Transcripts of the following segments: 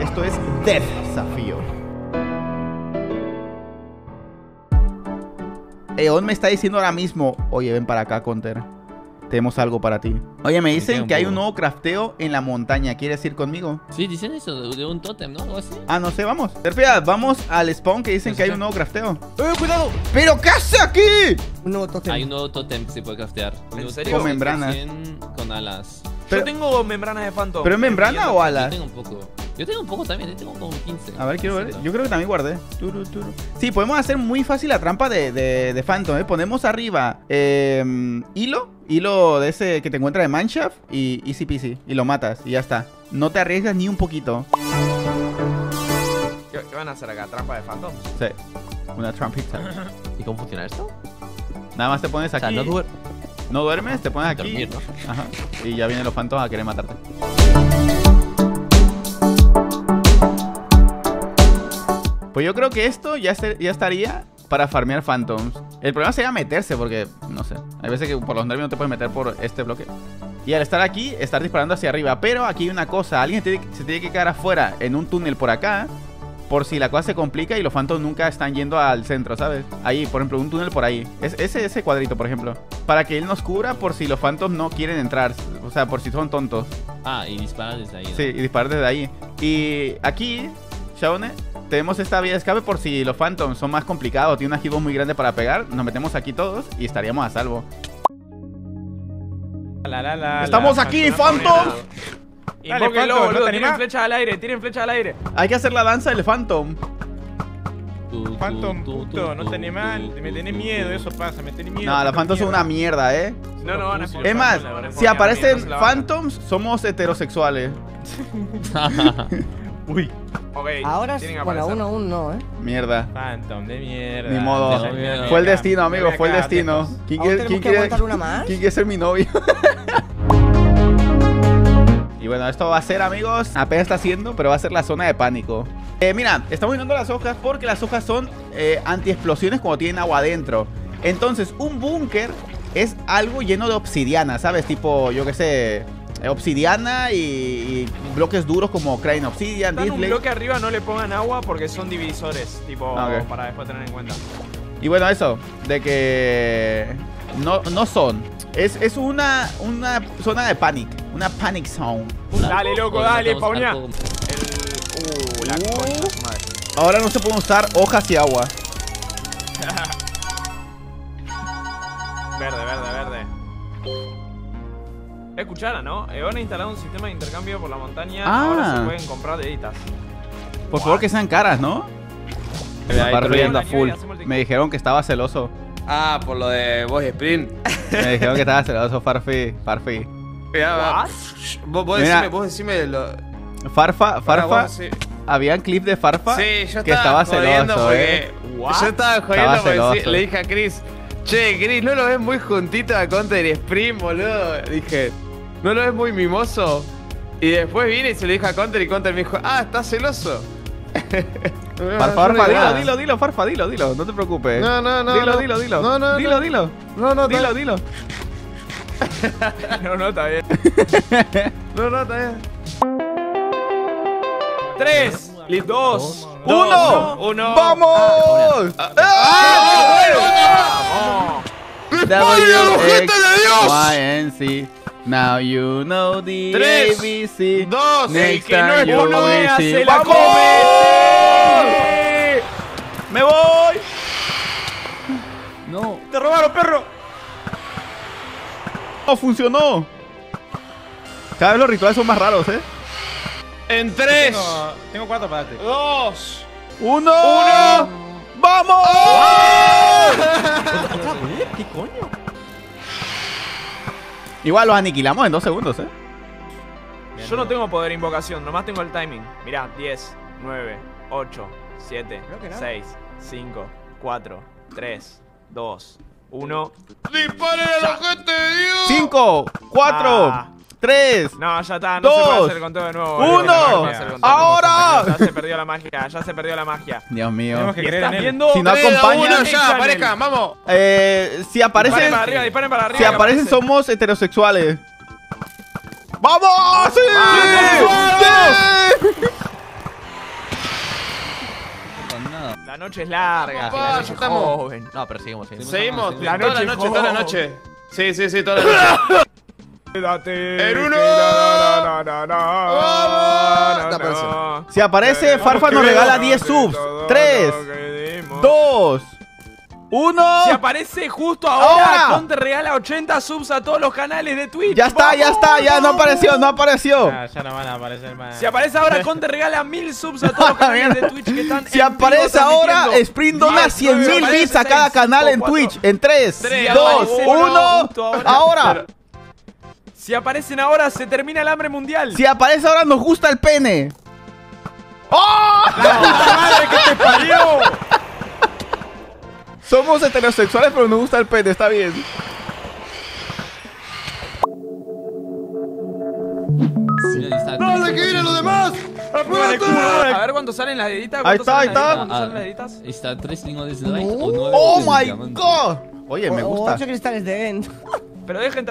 Esto es Death Desafío. Eon me está diciendo ahora mismo, oye, ven para acá, Counter. Tenemos algo para ti. Oye, me dicen que hay un nuevo crafteo en la montaña. ¿Quieres ir conmigo? Sí, dicen eso de, de un tótem, ¿no? Así. Ah, no sé, vamos. Perfecto, vamos al spawn que dicen que hay un nuevo crafteo. ¡Eh, cuidado! ¿Pero qué hace aquí? Un nuevo tótem. Hay un nuevo tótem que se puede craftear. Con membranas. 100 Con alas. Pero- Yo tengo membranas de Phantom. ¿Pero es membrana o Yo alas? tengo un poco. Yo tengo un poco también, yo tengo como 15. A ver, quiero ver. Yo creo que también guardé. Turu, turu. Sí, podemos hacer muy fácil la trampa de, de, de Phantom. ¿eh? Ponemos arriba eh, hilo, hilo de ese que te encuentra de Mineshaft y Easy Peasy. Y lo matas y ya está. No te arriesgas ni un poquito. ¿Qué, qué van a hacer acá? ¿Trampa de Phantom? Sí, una trampita. ¿Y cómo funciona esto? Nada más te pones O sea, aquí. no no duermes, te pones aquí. Dormir, ¿no? Ajá. Y ya vienen los Phantoms a querer matarte. Pues yo creo que esto ya, ser- ya estaría para farmear Phantoms. El problema sería meterse, porque, no sé, hay veces que por los nervios no te puedes meter por este bloque. Y al estar aquí, estar disparando hacia arriba. Pero aquí hay una cosa, alguien se tiene que quedar afuera en un túnel por acá. Por si la cosa se complica y los Phantoms nunca están yendo al centro, ¿sabes? Ahí, por ejemplo, un túnel por ahí. Es, ese, ese cuadrito, por ejemplo. Para que él nos cubra por si los Phantoms no quieren entrar. O sea, por si son tontos. Ah, y dispara desde ahí. ¿no? Sí, y disparar desde ahí. Y aquí, Shaone, tenemos esta vía de escape por si los Phantoms son más complicados, tiene una hitbox muy grande para pegar. Nos metemos aquí todos y estaríamos a salvo. La, la, la, ¡Estamos la, aquí, Phantom Phantom! Invóquenlo, Phantom, ¿no boludo. te Tiren animás? flecha al aire, tiren flecha al aire. Hay que hacer la danza del Phantom. Phantom, puto, no tu, tenés mal. tu, Me tenés miedo, eso pasa, me tenés miedo. No, los Phantoms son una mierda, ¿eh? No, no van a Es más, si aparecen Phantom Phantoms, somos heterosexuales. Uy, Ok, Ahora, que bueno, uno aún no, ¿eh? Mierda. Phantom de mierda. Ni modo. Fue el destino, amigo, fue el destino. tejos. ¿Quién ¿Aún quiere, tenemos quién que quiere- aguantar una más? quién quiere ser mi novio? Y bueno, esto va a ser, amigos, apenas está haciendo, pero va a ser la zona de pánico. Eh, mira, estamos mirando las hojas porque las hojas son eh, anti-explosiones cuando tienen agua adentro. Entonces, un búnker es algo lleno de obsidiana, ¿sabes? Tipo, yo qué sé, eh, obsidiana y, y bloques duros como Crane Obsidian, Están un Display. bloque arriba, no le pongan agua porque son divisores, tipo, Ah, para después tener en cuenta. Y bueno, eso, de que no, no son. Es, es una, una zona de panic, una panic zone. Dale, loco, dale, algo- El... Uh, la madre. Ahora no se pueden usar hojas y agua. Verde, verde, verde. Es cuchara, ¿no? Eon ha instalado un sistema de intercambio por la montaña. Ah. Ahora se pueden comprar deditas. Por favor que sean caras, ¿no? Full. Me dijeron que estaba celoso. Ah, por lo de Voice Sprint. Me dijeron que estaba celoso, Farfi. Farfi. Mira, va. Vos, vos Mira. decime, vos decime lo. Farfa, Farfa. vos sí. Habían clip de Farfa Sí, yo que estaba celoso, porque. eh. Yo estaba jodiendo Estaba porque le dije a Chris, che, Chris, ¿no lo ves muy juntito a Counter y Sprint, boludo? Dije, ¿no lo ves muy mimoso? Y después vine y se lo dije a Counter y Counter me dijo, ah, ¿estás celoso? Farfa, no Farfa, dilo, dilo, dilo, Farfa, dilo, dilo. No te preocupes. No, no, no, Dilo, no. dilo, dilo. No, no, Dilo, no. dilo. No, no, Dilo, dilo. No, no, está bien. No, no, está bien. 3, 2, ¡Uno! 1. ¡Vamos! ¡Ah! W-X-Y-N-C. Now you know the Tres, ABC. dos, Next el que no es see. se la ¡Vamos! ¡Me voy! No. ¡Te robaron, perro! ¡No funcionó! Cada vez los rituales son más raros, ¿eh? En 3, Tengo, tengo cuatro para darte. 2, ¡Uno! Uno. ¡Vamos! ¿Qué coño? Igual los aniquilamos en dos segundos, ¿eh? Yo no tengo poder invocación, nomás tengo el timing. Mirá, 10, 9, 8, 7, Creo que no. 6, 5, 4, 3, 2, 1. disparen a la gente Dios. Cinco, cuatro, Ah. tres. No, ya está, no se Dos, puede hacer con todo de nuevo. boludo. uno, No se puede hacer con todo. ahora. Ya se perdió la magia, ya se perdió la magia. Dios mío. Tenemos que ¿Y creer estás en él. viendo? Si no Tres, uno, ya, aparezcan, vamos. Eh, si Disparen aparecen, para arriba, disparen para arriba. si que aparecen aparece. somos heterosexuales. ¡Vamos! ¡Sí! ¡Sí! Con nada. La noche es larga. Papá, la noche es estamos. joven. No, pero seguimos, seguimos. Seguimos, La toda la noche, noche, joven. toda la noche. Sí, sí, sí, toda la noche. Quédate. En uno. No, no, no, no, Vamos. Si aparece, Farfa nos regala 10 subs. 3, 2, 1. Si aparece justo ahora, Ahora. Conte regala 80 subs a todos los canales de Twitch. Ya está, ya está, ya no apareció, no apareció. Ah, ya no van a aparecer más. Si aparece ahora, Conte regala 1000 subs a todos los canales de Twitch que están Si en aparece ahora. Sprint dona 10, 100 mil 9, bits a 6, cada canal en 5, Twitch. En 3, Tres, 2, dos, 1. justo ahora. Si aparecen ahora, se termina el hambre mundial. Si aparece ahora, nos gusta el pene. ¡Oh! ¡Madre que te parió! Somos heterosexuales, pero nos gusta el pene, está bien. ¡No, de que vienen los demás! A ver cuánto salen las deditas. Ahí ¿cuánto está, salen ahí las está. deditas? ¿Cuánto salen las deditas? Está tres lingotes de o nueve. ¡Oh my god! Oye, me O- o gusta. ocho cristales de End. Pero dejen.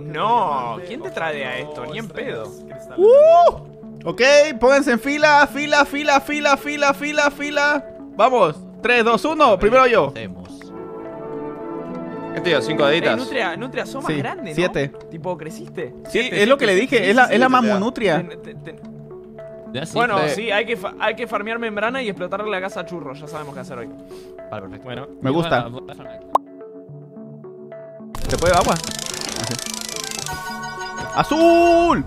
No, ¿quién te trae a esto? Ni en pedo. ¡Uh! Ok, pónganse en fila, fila, fila, fila, fila, fila, fila. Vamos. 3, 2, 1. Primero yo. Hacemos. ¿Qué tío? ¿Cinco Ey, deditas? Nutria, Nutria, sos más Sí, grande, ¿no? siete. Tipo, creciste. Sí, es lo que le dije. Es la, es la sí, ten- ten- Ya sí, Bueno, pero- sí, hay que, hay que farmear membrana y explotarle la casa a churros. Ya sabemos qué hacer hoy. Vale, perfecto. Bueno, Me gusta. ¿Se puede agua? ¡Azul!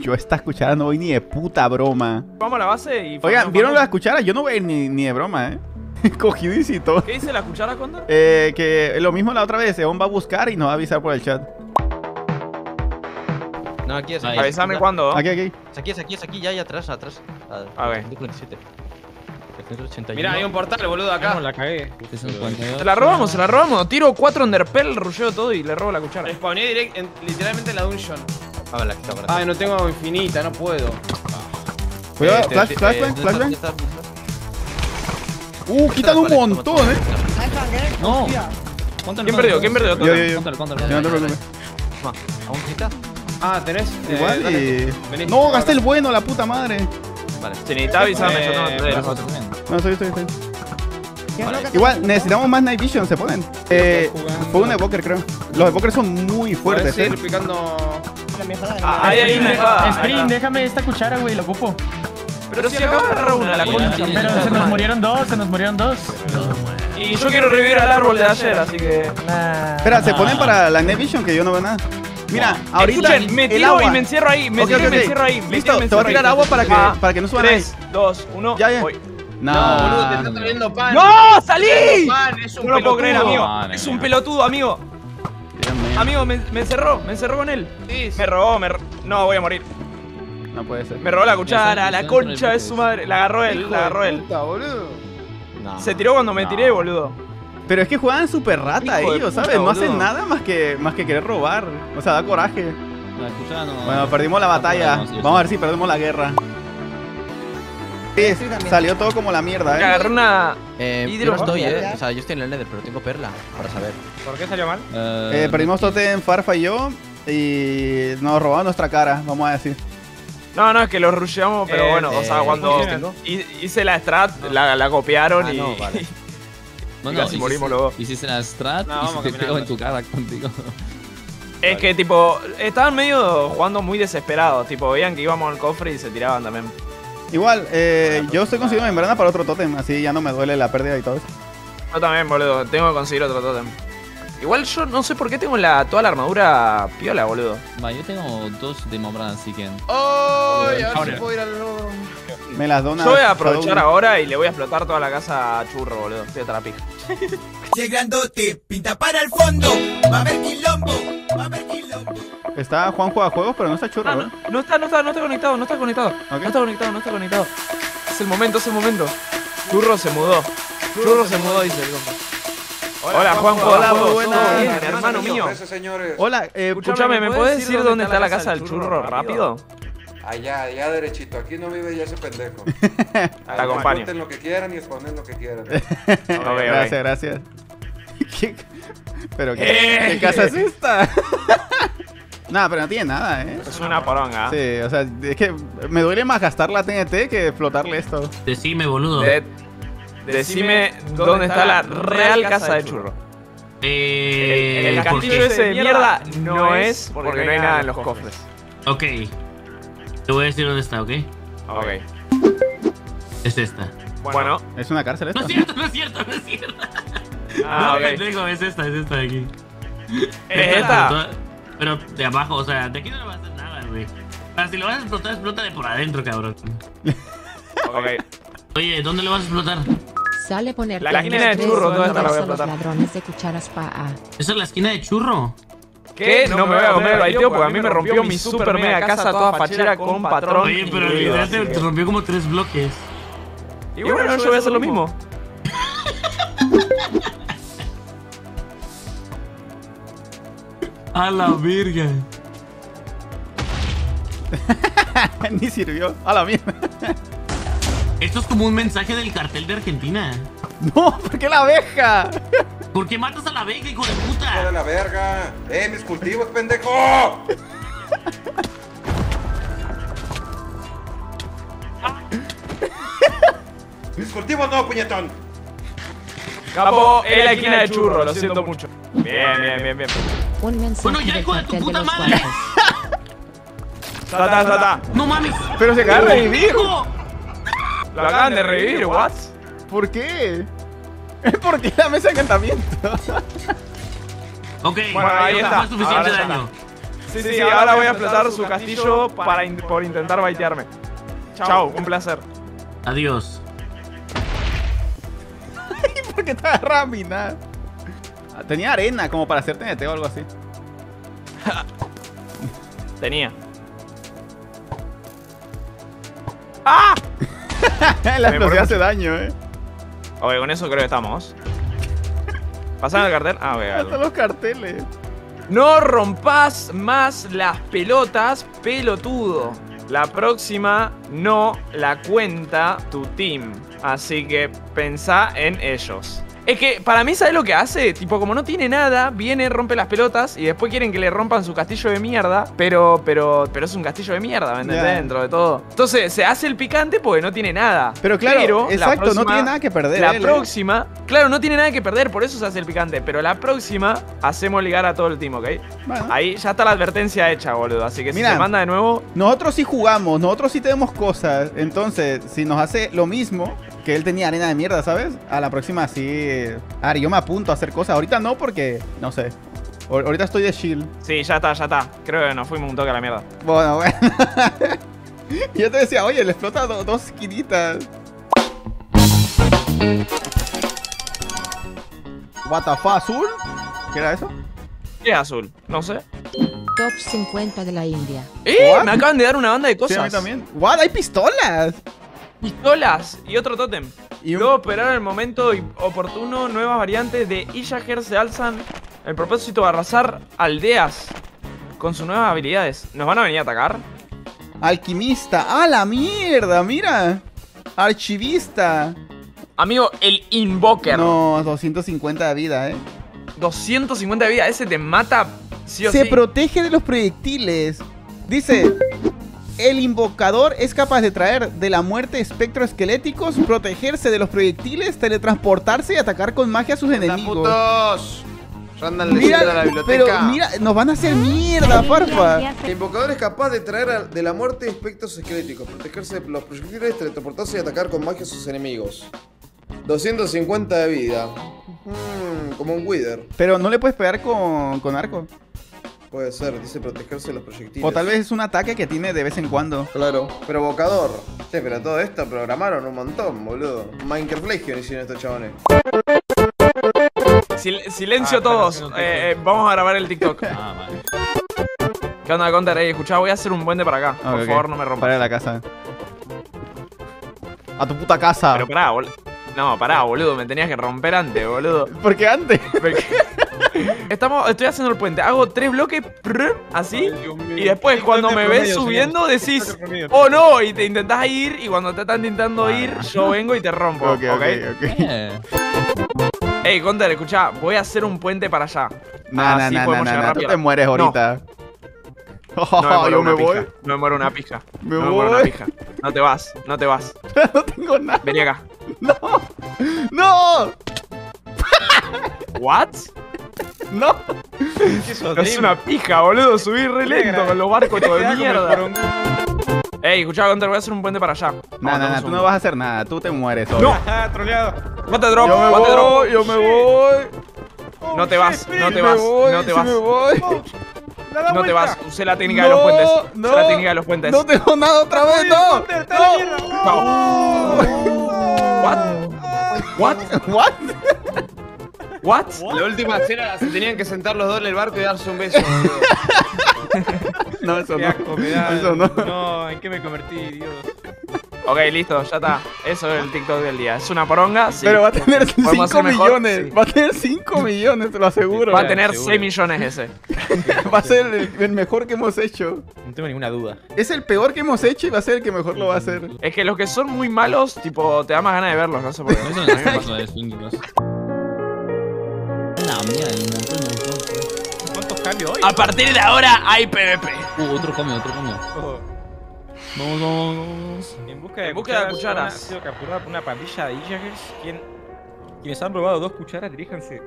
Yo esta cuchara no voy ni de puta broma. Vamos a la base y. Oigan, ¿vieron las cucharas? Yo no voy a ir ni, ni de broma, ¿eh? Cogidísimo. ¿Qué dice la cuchara, Condor? Eh, que lo mismo la otra vez. Eon va a buscar y nos va a avisar por el chat. No, aquí es. Ahí. Aquí, Avísame cuándo. Aquí, aquí. es aquí, es aquí, es aquí, ya, ya atrás, atrás. A ver. 47. 381. Mirá, hay un portal, boludo, acá acá. la cagué. Es un 42. Se la robamos, se la robamos. Tiro 4 Enderpell, rusheo todo y le robo la cuchara. Spawné direct, en- literalmente en la dungeon. A ver, la que está por Ay, no tengo infinita, no puedo. Cuidado, flash. ¿Dónde está? Uh, quitan un montón, eh. No. ¿Quién perdió? ¿Quién perdió? Yo, yo, yo. No. Toma, ¿Aún quita? Ah, tenés. eh, Igual y. No, gasté el bueno, la puta madre. Vale. Si necesitas avísame, yo no Eh. No, estoy, estoy, estoy. ¿Qué es lo que te- Igual, necesitamos más Night Vision, se ponen. Eh, fue un evoker, creo. Los evokers son muy fuertes, eh. picando. La mejora Ah, ahí hay una espada. Está. déjame esta cuchara, güey, lo ocupo. Pero si acabo de agarrar una, la concha. Pero se nos murieron dos, se nos murieron dos. Y yo quiero revivir al árbol de ayer, así que. Espera, se ponen para la Night Vision que yo no veo nada. Mira, ahorita Escuchen, me el tiro agua. y me encierro ahí. Me Ok, tiro ok, y me encierro ahí. Listo, me te voy a tirar ahí. agua para que, Ah, para que no suban ahí. 3, 2, 1. Ya, ya. Voy. No, No, boludo, te está trayendo pan. ¡No! ¡Salí! Pan, es un No lo puedo creer, amigo. Madre Es un pelotudo, amigo. Amigo, me, me encerró. Me encerró con él. Sí, sí. Me robó, me ro- No, voy a morir. No puede ser. Me robó la cuchara, la concha de su madre. La agarró él, Hijo la agarró de él. puta, boludo. No. Se tiró cuando me No. tiré, boludo. Pero es que juegan súper rata Hijo ellos, puta, ¿sabes? No hacen nada más que, más que querer robar. O sea, da coraje. La no. Bueno, perdimos la batalla. Vamos a ver si perdemos la guerra. Sí, salió todo como la mierda, Me ¿eh? agarré una. Eh, yo no estoy, eh. O sea, yo estoy en el Nether, pero tengo perla para saber. ¿Por qué salió mal? Eh, Eh, perdimos Totem, Farfa y yo. Y nos robaron nuestra cara, vamos a decir. No, no, es que lo rusheamos, pero Eh, bueno, o sea, cuando hice la strat, la, la copiaron Ah, y. no, vale. no, y casi hiciste- morimos dos. Hiciste la strat No, y se te pegó en tu cara contigo. es que, tipo, estaban medio jugando muy desesperados. Tipo, veían que íbamos al cofre y se tiraban también. Igual, eh, yo estoy consiguiendo membrana para otro Totem, así ya no me duele la pérdida y todo eso. Yo también, boludo. Tengo que conseguir otro totem. Igual yo no sé por qué tengo la, toda la armadura piola, boludo. Va, yo tengo dos de membrana, así que. Ver Ahora. si puedo ir al lodo. Me las dona. Yo voy a aprovechar ahora y le voy a explotar toda la casa a churro, boludo. Estoy hasta la pija. Llegándote, pinta para el fondo. Va a haber quilombo, va a haber quilombo. Está Juanjo a juegos, pero no está churro, Ah, no, no está, no está, no está conectado, no está conectado. Ok. No está conectado, no está conectado. Es el momento, es el momento. Churro se mudó. Churro se mudó, dice el compa. Hola, Juanjo. Hola, ¿todo muy buenas. bien, hermano mío. Hola, eh, Escúchame, ¿me puedes decir dónde está la casa del churro rápido? Allá, allá derechito. Aquí no vive ya ese pendejo. Te acompaño. Lo que quieran y exponen lo que quieran. Gracias, gracias. ¿Qué? Pero ¿qué, Eh. ¿qué casa es esta? Nada, pero no tiene nada, ¿eh? Es una poronga. Sí, o sea, es que me duele más gastar la TNT que flotarle esto. Decime, boludo. De- decime dónde está la real casa de churro. Eh, El ¿por castillo ese de mierda no es porque no hay nada en los cofres. Ok. Te voy a decir dónde está, ¿ok? Ok. Es esta. Bueno. ¿Es una cárcel No esta? es cierto, no es cierto, no es cierto. Ah, no, ok. pendejo, es esta, es esta de aquí. ¿Es esta? Pero, de abajo, o sea, de aquí no le va a hacer nada, güey. O sea, si lo vas a explotar, explota de por adentro, cabrón. Ok. Oye, ¿dónde lo vas a explotar? Sale poner La esquina de churro, ¿dónde está? La voy a los explotar. ladrones de cucharas pa A. ¿Esa es la esquina de churro? ¿Qué? No me voy a comer el baiteo porque a mí me rompió mi super mega casa toda fachera con patrón. Oye, pero te, que- te rompió como tres bloques. Y bueno, yo voy a hacer lo mismo. A la verga. Ni sirvió. A la mierda. Esto es como un mensaje del cartel de Argentina. No, ¿por qué la abeja? ¿Por qué matas a la abeja, hijo de ¡Hijo de puta? la verga! ¡Eh, mis cultivos, pendejo! ¡Mis cultivos no, puñetón! Capo, es la esquina de churro, lo siento mucho. Bien, bien, bien, bien. Un mensaje Bueno, ya, hijo de tu puta madre. Tata, tata. No mames. Pero se acaba de revivir. ¡Hijo! Lo acaban de revivir, what? ¿Por qué? ¿Por qué la mesa de encantamiento? Ok, Bueno, ahí ya está. suficiente daño. Sí, sí, ahora voy a explotar su castillo para in- por intentar baitearme. Chao, un placer. Adiós. ¿Por qué te agarra a minar? Tenía arena como para hacer TNT o algo así. Tenía. ¡Ah! la explosión hace daño, eh. Ok, con eso creo que estamos. ¿Pasan el cartel? Ah, ok, Hasta los carteles. No rompas más las pelotas, pelotudo. La próxima no la cuenta tu team. Así que pensá en ellos. Es que para mí, ¿sabes lo que hace? Tipo, como no tiene nada, viene, rompe las pelotas y después quieren que le rompan su castillo de mierda. Pero, pero, pero es un castillo de mierda, ¿me entendés? Dentro de todo. Entonces, se hace el picante porque no tiene nada. Pero claro, la exacto, no tiene nada que perder. La él, eh. próxima, claro, no tiene nada que perder, por eso se hace el picante. Pero la próxima hacemos ligar a todo el team, ¿ok? Bueno. Ahí ya está la advertencia hecha, boludo. Así que si se manda de nuevo, Nosotros sí jugamos, nosotros sí tenemos cosas. Entonces, si nos hace lo mismo que él tenía arena de mierda, ¿sabes? A la próxima sí. Ari, yo me apunto a hacer cosas. Ahorita no, porque no sé. Ahor- Ahorita estoy de shield. sí, ya está, ya está. Creo que nos fuimos un toque a la mierda. Bueno, bueno. yo te decía, oye, le explota do- dos esquinitas. What the fuck, azul? ¿Qué era eso? ¿Qué es azul? No sé. Top 50 de la India. ¡Eh! What? Me acaban de dar una banda de Sí, cosas. a mí también. What, hay pistolas. Pistolas y otro tótem. Y Luego esperar el momento oportuno, nuevas variantes de Illager se alzan el propósito de arrasar aldeas con sus nuevas habilidades. ¿Nos van a venir a atacar? Alquimista. ¡Ah, la mierda! Mira. Archivista. Amigo, el Invoker. No, 250 de vida, eh. 250 de vida, ese te mata sí o Se sí. protege de los proyectiles. Dice, el invocador es capaz de traer de la muerte espectros esqueléticos, protegerse de los proyectiles, teletransportarse y atacar con magia a sus enemigos. putos! Randan leyendo a la Mira, pero biblioteca. mira, nos van a hacer mierda, farfa. El invocador es capaz de traer a- de la muerte espectros esqueléticos, protegerse de los proyectiles, teletransportarse y atacar con magia a sus enemigos. 250 de vida. Mm, como un Wither. Pero no le puedes pegar con, con arco. Puede ser, dice protegerse de los proyectiles. O tal vez es un ataque que tiene de vez en cuando. Claro, provocador. Che, pero todo esto programaron un montón, boludo. Minecraft Legion hicieron estos chabones. Sil- silencio Ah, todos. Eh, eh, vamos a grabar el TikTok. Ah, vale. ¿Qué onda, Counter? Ey, escuchá, voy a hacer un puente para acá. Ah, Por ok, favor, no me rompas. Para la casa. A tu puta casa. Pero pará, boludo. No, pará, boludo. Me tenías que romper antes, boludo. Porque antes. Estamos, estoy haciendo el puente. Hago tres bloques, prr, así. Y después, cuando me ves subiendo, decís, oh no, y te intentás ir. Y cuando te están intentando ir, yo vengo y te rompo. Ok, ¿ok? ok, ok. Eh. Ey, Counter, escuchá, voy a hacer un puente para allá. Así podemos llegar nah, tú rápido. te mueres No. ahorita. No me muero yo una me pija. voy. No me muero una pija. Me no me muero una voy. pija. No te vas, no te vas. no tengo nada. Vení acá. ¡No! ¿What? ¡No! Es una pija, boludo. Subí re lento con los barcos todo de mierda. Ey, escuchá, Counter, voy a hacer un puente para allá. Nah, nah, nah, tú no vas a hacer nada. Tú te mueres hoy. No. troleado. What the drop, Yo me what the drop. voy, yo me voy. No te vas, no te vas, voy, no te vas. me voy. No te vas, usé la técnica de los puentes. Usé la técnica de los puentes. No tengo nada otra vez, no. What? What? What? What? La última escena se tenían que sentar los dos en el barco y darse un beso, boludo. No, eso Qué no. asco me da. Eso no. No, ¿en qué me convertí, Dios? Ok, listo, ya está. Eso es el TikTok del día. Es una poronga, sí. Pero va a tener Podemos 5 hacer mejor, millones. sí. Va a tener 5 millones, te lo aseguro. Va a tener 6 millones ese. Va a ser el, el mejor que hemos hecho. No tengo ninguna duda. Es el peor que hemos hecho y va a ser el que mejor lo va a hacer. Es que los que son muy malos, tipo, te da más ganas de verlos, no sé por qué. Eso no es. Una mierda, un montón, un montón. ¿Cuántos cambios hoy? A partir de ahora hay PvP. Uh, otro come, otro come. Ojo. Vamos, vamos, vamos. En busca de En busca de cucharas, cucharas. Ha sido capturada por una pandilla de. Quien, quienes han robado dos cucharas, diríjanse.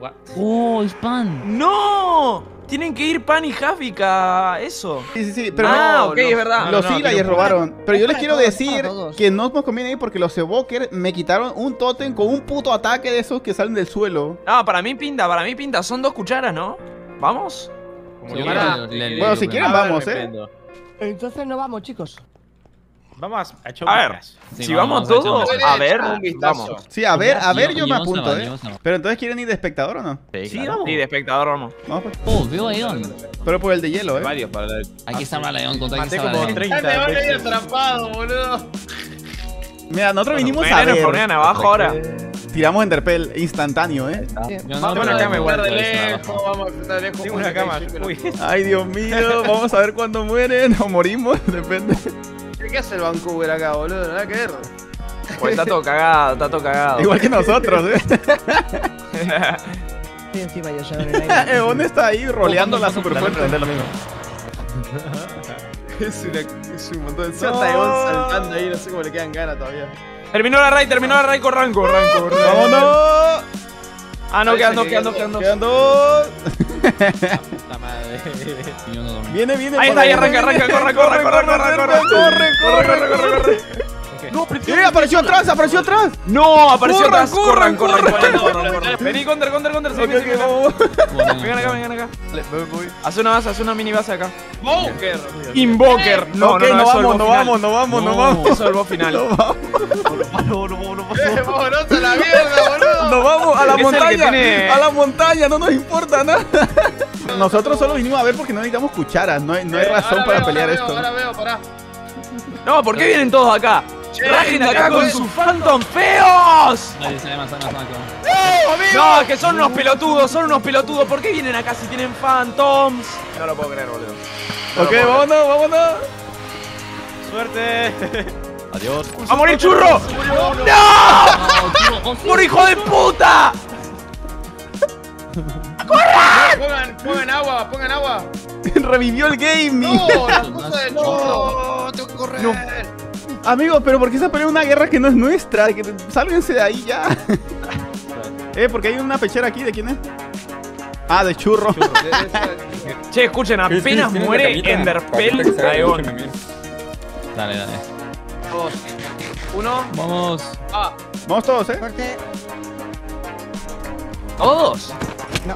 What? Oh, es pan. ¡No! Tienen que ir Pan y Javika. Eso. Sí, sí, sí. Pero ah, no, ok, es verdad. Los no, tiene un robaron. Pero yo les quiero todos, decir que no nos conviene ir porque los Evoker me quitaron un totem con un puto ataque de esos que salen del suelo. No, para mí pinta, para mí pinta. Son dos cucharas, ¿no? ¿Vamos? Como Sí, yo le- para- le- le- Bueno, si quieren, vamos, eh. Entonces no vamos, chicos. Vamos a echar A un ver, vistazo. Sí, si vamos, vamos, todos, a ver, vamos. Sí, a ver, a ver, yo y me a apunto, ver, eh. a ver. Pero entonces quieren ir de espectador o no? Sí, vamos. Sí, de espectador, vamos. Vamos pues. Oh, veo a León. Pero por el de hielo, eh. Varios para la... Aquí está León, contra aquí está como León. 30 te van a ir atrapado, boludo. Mira, nosotros vinimos a ver. ponían abajo ahora. Tiramos Enderpell instantáneo, eh. Yo no, Tengo una cama igual. Vamos a estar lejos. Tengo una cama. Ay, Dios mío. Vamos a ver cuándo mueren o morimos, depende. ¿Qué hace el Vancouver acá, boludo? Nada que ver. Pues está todo cagado, está todo cagado. Igual que nosotros, eh. Estoy encima yo, Shadow, en el aire. Eon está ahí roleando la ¿Cuándo- super fuerte. lo mismo. Es, una, es un montón de... Se ata Eon saltando ahí, no sé cómo le quedan ganas todavía. terminó la raid, terminó la raid con ranco, ranco. ¡Vámonos! Ah, no, Ahí quedan se dos, madre. Viene, viene. Ahí está, ahí arranca, arranca, corre, corre, corre, corre, corre, corre, corre, corre, corre. ¡Eh, apareció atrás, apareció atrás! No, apareció Corran, atrás. Corran, corran, corran, corran, corran. Vení, counter, counter, counter. Ok, sígueme, ok, sígueme. vamos. Bueno, Vengan acá, vengan acá. Hace una base, hace una mini base acá. ¡Bunker! Invoker. No, no, no, no vamos, no vamos, no vamos, no No. vamos. Eso es el boss final. No vamos, ¡Eh, la mierda, boludo! no vamos a la montaña. A la montaña, no nos importa nada. Nosotros solo vinimos a ver porque no necesitamos cucharas. No hay, no hay Eh, razón ahora para veo, pelear ahora esto. Veo, ahora veo, pará. No, ¿por qué vienen todos acá? ¡Rajen de acá con sus Phantom feos! Más, más. No, que son unos pelotudos, son unos pelotudos. ¿Por qué vienen acá si tienen Phantoms? No lo puedo creer, boludo. Ok, vámonos, vámonos. Suerte. Adiós. ¡A morir churro! ¡No! ¡Por hijo de puta! Pongan, pongan agua, pongan agua. Revivió el gaming. No, la cosa del churro. No, tengo que correr. Amigos, pero ¿por qué se pelea una guerra que no es nuestra? Que sálvense de ahí ya. eh, porque hay una pechera aquí, ¿de quién es? Ah, de churro. Che, escuchen, apenas muere Eon. Dale, dale. Dos, uno. Vamos. Ah, Vamos todos, ¿eh? Corte. ¿Todos?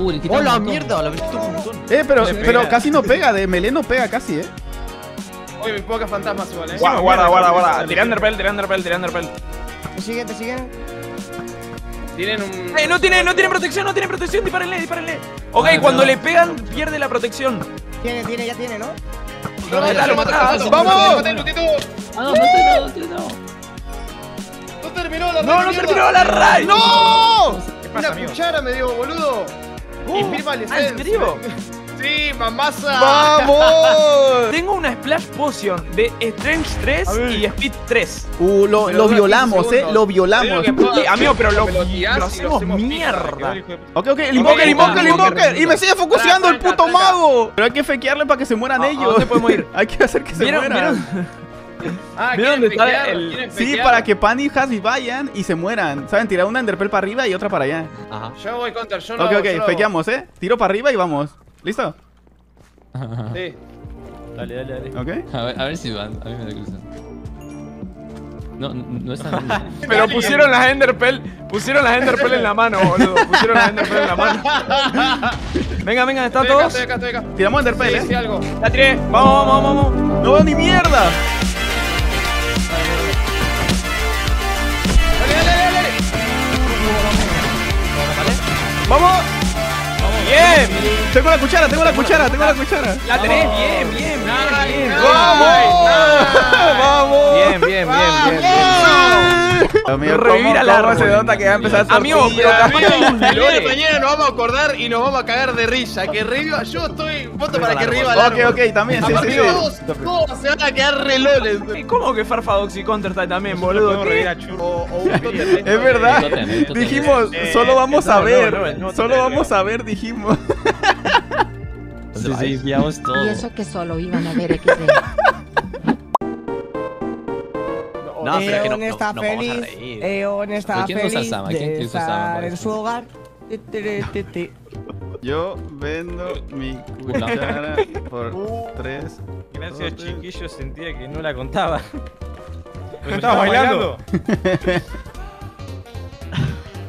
Uy, le quitamos ¡Hola, mierda! La un montón. Eh, pero, pero casi no pega, de melee no pega casi, ¿eh? Oye, mis pocas fantasmas igual, eh. Guarda, guarda, guarda, guarda. Tiré Enderpell, tiré tiré. Te siguen, te siguen. Tienen un. ¡Eh, no tiene, no tiene protección, no tiene protección! ¡Dispárenle, dispárenle! Ok, Ah, cuando no. le pegan, pierde la protección. Tiene, tiene, ya tiene, ¿no? Lo mata, lo mata. ¡Vamos! Ah, no, no estoy, no, no no. No terminó la ¡No, no mierda. terminó la raid! ¡No! ¿Qué pasa, Una amigo? cuchara me dio, boludo. Y firma Ah, licencia. ¿en serio? Sí, mamasa. ¡Vamos! Tengo una Splash Potion de Strength 3 y Speed 3. Uh, lo, Pero lo violamos, 15 eh. Lo violamos. Amigo, pero lo, lo hacemos mierda. Ok, ok, el invoca, el invoca, el invoca. Y me sigue focuseando el puto mago. Pero hay que fequearle para que se mueran ¿A- a ellos. dónde podemos ir? hay que hacer que se ¿Vieron- mueran. Ah, ¿Vieron ¿quieren dónde está el- ¿Quieren Sí, para que Pan y Hasby vayan y se mueran. ¿Saben? Tirar una Enderpearl para arriba y otra para allá. Ajá. Yo voy contra, yo no Ok, ok, no fequeamos, eh. Tiro para arriba y vamos. ¿Listo? Sí. Dale, dale, dale. Ok. A ver, a ver si van. A mí me da cruzan. No, no, no es tan. Pero pusieron las Enderpell, pusieron las Enderpell en la mano, boludo. Pusieron las Enderpell en la mano. Venga, venga, ¿están Estoy acá, todos? estoy acá, estoy acá. Tiramos Enderpearl, Sí, eh. sí, algo. La tiré. Vamos, vamos, vamos, vamos. No veo ni mierda. Tengo la cuchara, tengo la cuchara, tengo la cuchara. La tenés. Bien, bien, bien, bien. ¡Vamos! ¡Vamos! Bien, bien, bien, bien, bien. Amigo, Revivir ¿cómo, al cómo árbol. se nota que va a empezar a Amigo, tortilla? pero El día de mañana nos vamos a acordar y nos vamos a cagar de risa. Que reviva, yo estoy voto para que reviva el Ok, ok, también, sí, sí, todos, sí. todos se van a quedar reloles. ¿Y ¿Cómo que Farfadox y Counter-Strike también, boludo? A Es verdad. Dijimos, Eh, solo vamos a ver. Solo vamos a ver, dijimos. Entonces limpiamos todo. Y eso que solo iban a ver XD. No, pero es que no, Eon no, está no vamos a feliz. reír. Eon está ¿Pero quién feliz Sama? ¿Quién de usa Sama estar en su hogar. Yo vendo mi cuchara por tres. Gracias, chiquillo, sentía que no la contaba. ¿No estabas bailando?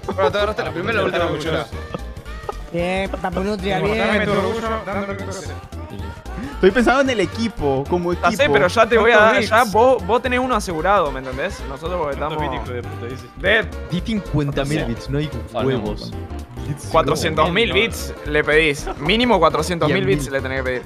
Bueno, te agarraste la primera y la última cuchara. Bien, Papunutria, Dame bien. tu orgullo, dame lo que. Estoy pensando en el equipo, como equipo. Ya sé, pero ya te voy a ¿Cuántos dar. Ya vos, vos tenés uno asegurado, ¿me entendés? Nosotros porque ¿Cuántos estamos. de puta, dice? Dead. Di 50.000 bits, no hay huevos. 400.000 bits le pedís. Mínimo 400.000 Bien, bits le tenés que pedir.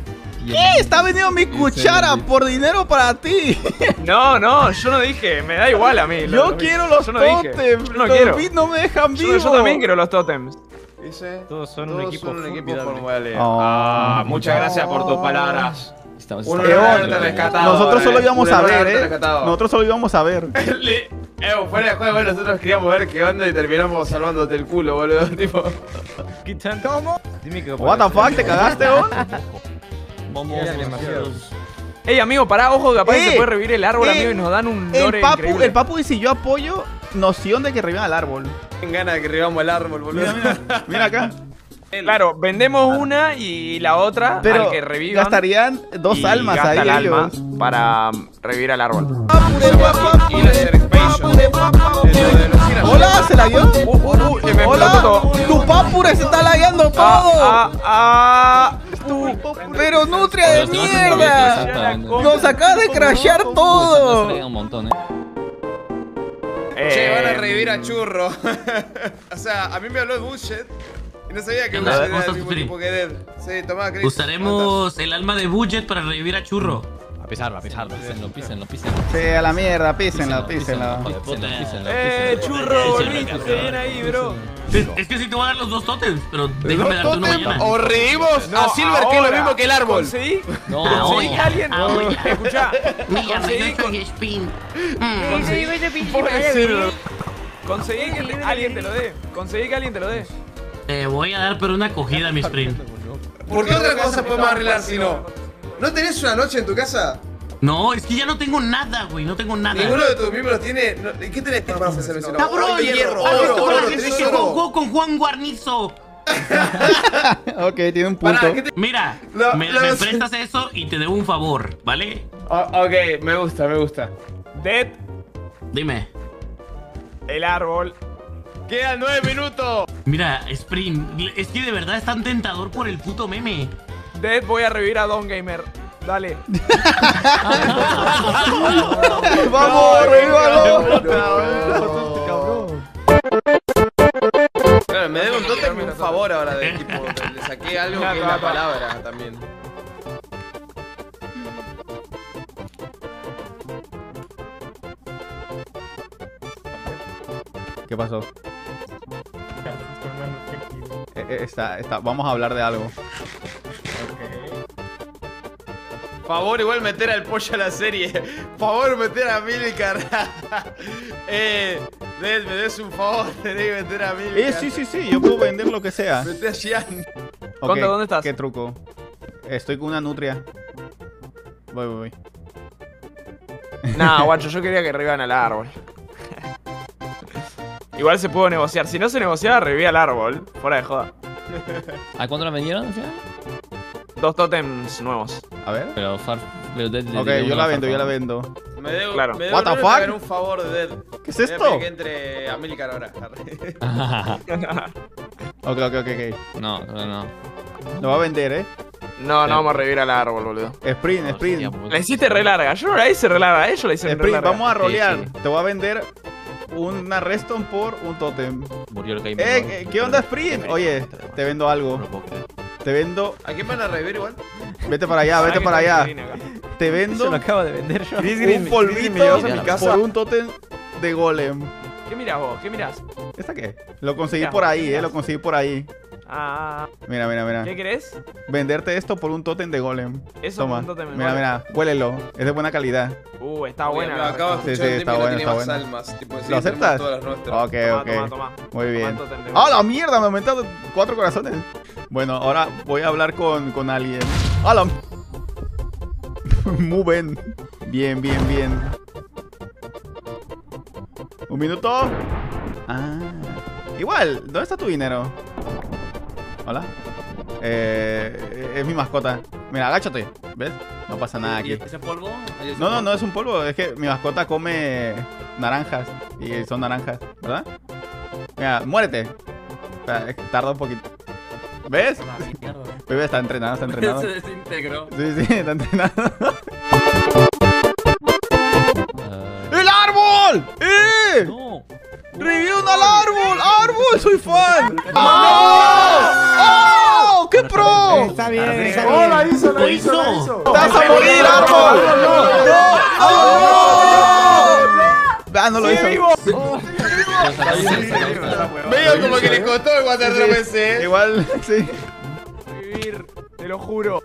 ¿Qué? Está vendiendo mi cuchara por dinero para ti. No, no, yo no dije. Me da igual a mí. Yo los quiero los Yo no dije. totems. Yo no los quiero. bits no me dejan Yo, vivo. yo también quiero los totems. Dice. Todos son un equipo son un equipo formidable. formidable. Oh. Ah, muchas gracias por tus palabras. Estamos haberte rescatado. Nosotros solo eh. íbamos a ver, eh. rescatado. Nosotros solo íbamos a ver. Eh, fuera de juego, nosotros queríamos ver qué onda y terminamos salvándote el culo, boludo. Tipo. ¿Qué tan? ¿Cómo? Dime que What the fuck, ¿te cagaste, vos? Vamos, demasiados. Ey, amigo, pará, ojo, capaz que Eh, se puede revivir el árbol, eh, amigo, y nos dan un El papu, increíble. el papu dice yo apoyo noción de que revivan al árbol. Tengo ganas de que revivamos el árbol, boludo. Mira, mira, mira acá. Claro, vendemos una y la otra Pero al que revivan. gastarían dos y almas gasta ahí el alma ellos. para um, revivir al árbol. Y la. Hola, ¿se la dio? Uh, uh, uh, me Hola, todo. tu papure se está lagueando todo. Ah, ah, Pero nutria de mierda. Nos acaba de crashear todo. un montón, eh. Che, van a Eh, revivir a Churro. o sea, a mí me habló de Bullshit. Y no sabía que ¿cómo era el mismo tipo que Dead. Sí, tomá, Chris. Usaremos el alma de budget para revivir a Churro. A pesarlo, a pesarlo. Písenlo, písenlo, písenlo. Sí, a la mierda, puta, písenlo, eh, písenlo. churro, volviste bien ahí, bro. Es, es que sí te voy a dar los dos totems, pero déjame darte uno Totem, mañana. o No, a Silver, que es lo mismo que el árbol. ¿Conseguí? No, ¿Conseguí que alguien? Conseguí me con- soy spin. Conseguí que te- alguien te lo dé. Conseguí que alguien te lo dé. Te voy a dar pero una acogida, mi sprint. ¿Por qué otra cosa podemos arreglar si no? ¿No tenés una noche en tu casa? No, es que ya no tengo nada, güey, no tengo nada. Ninguno de tus miembros tiene. no- ¿y ¿Qué tenés para hacer mencionado? ¡Cabrón! Oro, hierro, ¿Has oro, visto con la gente que jugó con Juan Guarnizo? Ok, tiene un punto. Pará, ¿qué te- Mira, No, me, no, me prestas eso y te debo un favor, ¿vale? Oh, ok, me gusta, me gusta. Dead, Dime. el árbol. Quedan nueve minutos. Mira, Spring, es que de verdad es tan tentador por el puto meme. Dead, voy a revivir a Don Gamer. Dale. Vamos, revívalo. Claro, me debe un totem un favor ahora de tipo. Le saqué algo que es la palabra también. ¿Qué pasó? Eh, eh, está, está, vamos a hablar de algo. Favor, igual meter al pollo a la serie. Favor, meter a Milcar. eh, me des un favor, tenés que meter a Milcar. Eh, sí, sí, sí, yo puedo vender lo que sea. Mete a Gian. Ok, Conta, ¿dónde estás? ¿Qué truco? Estoy con una nutria. Voy, voy, voy. Nah, guacho, yo quería que revivan al árbol. Igual se pudo negociar. Si no se negociaba, revivía al árbol. Fuera de joda. ¿A cuánto la vendieron final? Dos tótems nuevos. A ver. Pero Far. Pero Dead le Ok, yo uno la vendo, yo la vendo. Me debo, Claro. me debo What the fuck? un favor de Dead. ¿Qué es esto? que entre a Milcar ahora. Ok, ok, ok, ok. No, no, no. Lo va a vender, eh. No, no vamos a revivir al árbol, boludo. Sprint, sprint. La hiciste re larga. Yo no la hice re larga. Ellos la hicieron re Sprint, larga. vamos a rolear. sí. Te voy a vender una redstone por un totem. Murió el gamer. Eh, ¿qué- ¿qué onda, Sprint? Oye, te vendo algo. Te vendo. ¿A quién van a revivir igual? Vete para allá, vete Ay, para allá. Te Eso vendo lo acabo de vender yo. Chris Green, un Chris Green, ¿me polvito llevas a mi casa? por un totem de golem. ¿Qué mirás vos? ¿Qué mirás? ¿Esta qué? Lo conseguí Mira, por ahí, mira. eh. Lo conseguí por ahí. Ah, Mira, mira, mira. ¿qué querés? Venderte esto por un totem de golem. Eso Toma. por un tótem de Mira, golem. mira. Huélelo. Es de buena calidad. Uh, está buena. me la acabo de Sí, escuchar sí, un está bueno, no tiene está más bueno. almas. Tipo, sí, ¿Lo tenemos aceptas? Todas las nuestras. Ok, Toma, ok. toma, toma. Muy Toma bien. tótem de ¡Ah, la mierda! Me aumentaron cuatro corazones. Bueno, ahora voy a hablar con, con alguien. ¡Ah, la... Muven. Bien, bien, bien. Un minuto. Ah. Igual, ¿dónde está tu dinero? Hola. Eh, es mi mascota. Mira, agáchate. ¿Ves? No pasa nada ¿Y aquí. ese polvo? ¿Ese No, no, no es un polvo. Es que mi mascota come naranjas. Y son naranjas, ¿verdad? Mira, muérete. Tarda un poquito. ¿Ves? La mierda. Bebé está entrenado, está entrenado. Se desintegró. Sí, sí, está entrenado. Ah, ¡El árbol! ¡Eh! no. ¡Review al árbol! ¡Árbol! ¡Soy fan! ¡Oh! ¡Oh! ¡Qué pro! Está bien, está ¡Oh, la bien. hizo, la Lo hizo, la hizo. vas a morir, árbol! ¡No! Ah, no lo hizo. Veo como que le costó el water PC. Igual, sí. Lo juro.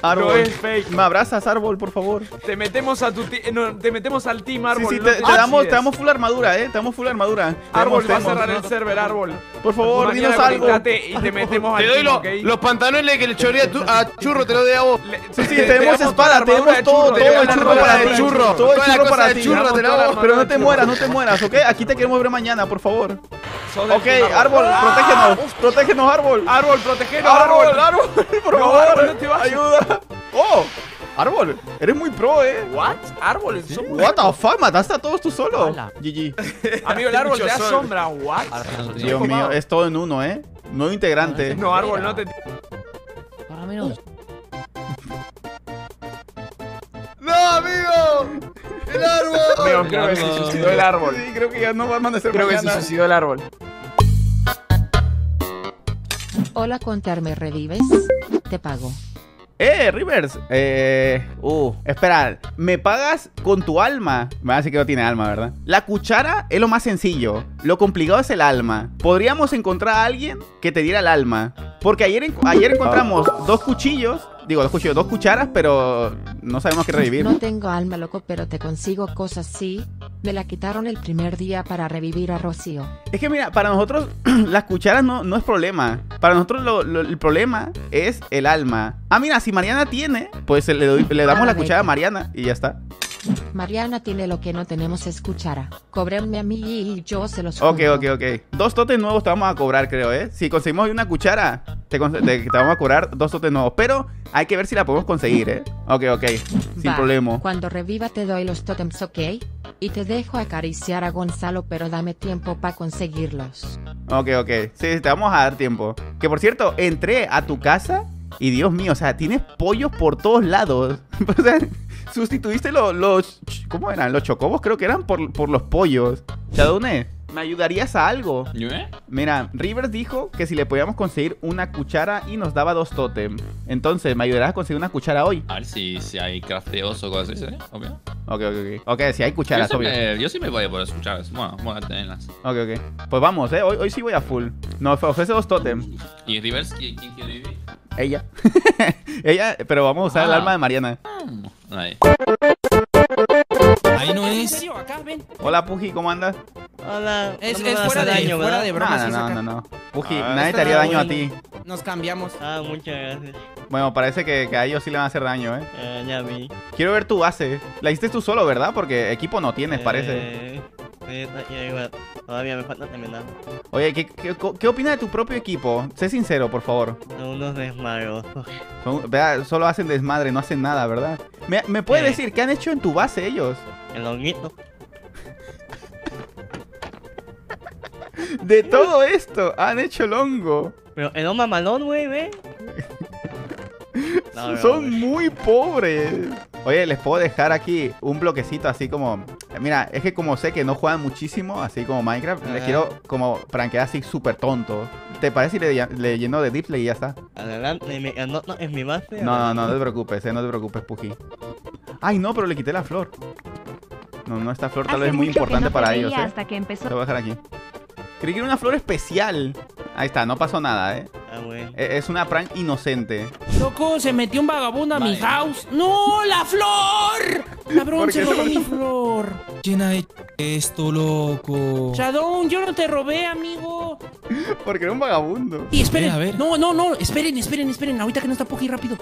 No Árbol. es fake. ¿Me abrazas, árbol, por favor? Te metemos a tu ti- eh, no, te metemos al team Sí, árbol. no te, damos, te damos full armadura, eh. Te damos full armadura. Árbol Tenemos, va a cerrar el server, árbol. Por favor, Mañana dinos algo. y te metemos al doy team, lo- ¿ok? los pantalones que le choré a, tu- a Churro, te lo doy a vos. Le- Sí, sí, te- te tenemos espada, tenemos todo, churro, todo te el churro para ti. de churro. Todo el churro para de ti. churro te la Damos hago. Pero no te mueras, no te mueras, ¿ok? Aquí te queremos ver mañana, por favor. Ok, árbol, protégenos. Protégenos, árbol. Árbol, protegenos, Árbol, árbol. árbol, por No, favor. árbol, no te vayas. Ayuda. Oh, árbol, eres muy pro, eh. What? Árbol, son What the fuck, mataste a todos tú solo. GG. Amigo, el árbol te da sombra. What? Dios mío, es todo en uno, eh. Nuevo integrante. No, árbol, no te. Para menos. ¡No, amigo! ¡El árbol! Amigo, creo que se suicidó el árbol. Sí, creo que ya no va a amanecer Creo que se suicidó el árbol. Hola, contarme revives. Te pago. Eh, Rivers. Eh. Uh, espera. ¿Me pagas con tu alma? Me va a decir que no tiene alma, ¿verdad? La cuchara es lo más sencillo. Lo complicado es el alma. Podríamos encontrar a alguien que te diera el alma. Porque ayer encontramos dos cuchillos. Digo, dos cuchillos, dos cucharas, pero no sabemos qué revivir. No tengo alma, loco, pero te consigo cosas sí. Me la quitaron el primer día para revivir a Rocío. Es que mira, para nosotros las cucharas no, no es problema. Para nosotros lo- lo- el problema es el alma. Ah, mira, si Mariana tiene, pues le, doy- le damos la Ah, cuchara a. Mariana y ya está. Mariana tiene lo que no tenemos es cuchara. Cóbrenme a mí y yo se los Ok, ok, ok. Dos totes nuevos te vamos a cobrar, creo, ¿eh? Si conseguimos una cuchara, te, te- te vamos a cobrar dos totes nuevos. Pero hay que ver si la podemos conseguir, ¿eh? Ok, ok. Sin Va, problema. Cuando reviva te doy los totems, ok. Y te dejo acariciar a Gonzalo, pero dame tiempo para conseguirlos. Ok, ok. Sí, sí, te vamos a dar tiempo. Que por cierto, entré a tu casa y Dios mío, o sea, tienes pollos por todos lados. sustituiste lo- los... ¿Cómo eran? Los chocobos creo que eran por, por los pollos. Shadowne, ¿me ayudarías a algo? ¿Yo, eh? Mira, Rivers dijo que si le podíamos conseguir una cuchara y nos daba dos totems. Entonces, ¿me ayudarás a conseguir una cuchara hoy? A ver si, si hay crafteos o cosas así, ¿eh? Obvio. Ok, ok, ok. Ok, si hay Yo cucharas, obvio. yo sí me voy a poder escuchar. Bueno, bueno, tenerlas. Ok, ok. Pues vamos, eh. Hoy, hoy sí voy a full. Nos ofrece dos totems. ¿Y Rivers quién, quién quiere vivir? Ella. Ella, pero vamos a usar el Ah. arma de Mariana. Ahí. Ahí no ¿En es. Hola, Puji, ¿cómo andas? Hola. Es, no fuera, de, daño, fuera de No, bromas. no, no, no, no. Puji, Ah, nadie te haría daño a ti. Nos cambiamos. Ah, muchas gracias. Bueno, parece que, que a ellos sí le van a hacer daño, ¿eh? Eh, ya vi. Quiero ver tu base. La hiciste tú solo, ¿verdad? Porque equipo no tienes, parece. Eh, sí, ya igual. Todavía me falta terminar. Oye, ¿qué, qué, qué opinas de tu propio equipo? Sé sincero, por favor. Son unos desmagos. Son- vea, solo hacen desmadre, no hacen nada, ¿verdad? ¿Me, me puedes Eh. decir qué han hecho en tu base ellos? El honguito. De todo esto, han hecho el hongo. Pero el hombre malón, güey, ve. No, no, Son muy pobres. Oye, les puedo dejar aquí un bloquecito así como... Mira, es que como sé que no juegan muchísimo, así como Minecraft, les quiero como franquear así súper tonto. ¿Te parece si le, le lleno de Deeply y ya está? Adelante, mi, no, no, es mi base. No, no, no, no te preocupes, eh, no te preocupes, Puji. Ay, no, pero le quité la flor. No, no, esta flor tal Hace vez es muy importante no para ellos, ¿eh? hasta que empezó. Lo voy a dejar aquí. Creí que era una flor especial. Ahí está, no pasó nada, ¿eh? Ah, bueno. E- Es una prank inocente. Loco, se metió un vagabundo a mi house. ¡No, la flor! Cabrón, ¿Por se robó mi flor. ¿Quién ha hecho esto, loco? Shadow, yo no te robé, amigo. Porque era un vagabundo. Y esperen. A ver. No, no, no. Esperen, esperen, esperen. Ahorita que no está Poki rápido.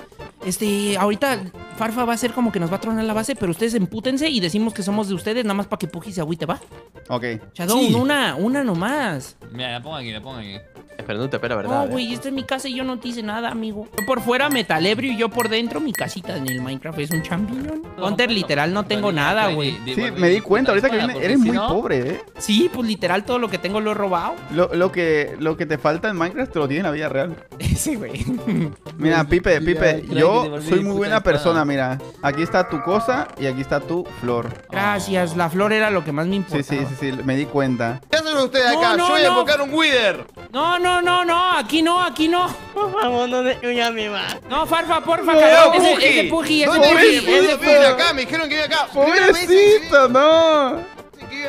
Este, ahorita Farfa va a ser como que nos va a tronar la base, pero ustedes empútense y decimos que somos de ustedes, nada más para que Poki se agüite, ¿va? Ok. Shadow, Sí. una, una nomás. Mira, la pongo aquí, la pongo aquí. Espera, no te espera, ¿verdad? No, eh? güey, esta es mi casa y yo no te hice nada, amigo. Yo por fuera metalebrio y yo por dentro mi casita en el Minecraft es un champiñón. Hunter, literal, no tengo nada, güey. Sí, me di cuenta ahorita que viene. Eres muy pobre, ¿eh? Sí, pues literal todo lo que tengo lo he robado. Lo, lo que, lo que te falta en Minecraft te lo tienes en la vida real. Sí, güey. Mira, Pipe, Pipe, crack, yo soy muy buena persona, mira. Aquí está tu cosa y aquí está tu flor. Gracias, la flor era lo que más me Sí, importaba. sí, sí, sí, me di cuenta. ¿Qué hacen ustedes acá? no, Yo voy a no. invocar un Wither. No, no, no, no, aquí no, aquí no. Por favor, no destruya mi. No, Farfa, porfa, No, cabrón. Ese, Puji. ese Puji, ese ¿Dónde Puji, viven? ese ¿Dónde viven acá? Me dijeron que viven acá. Primera vez ¡Pobrecito, no!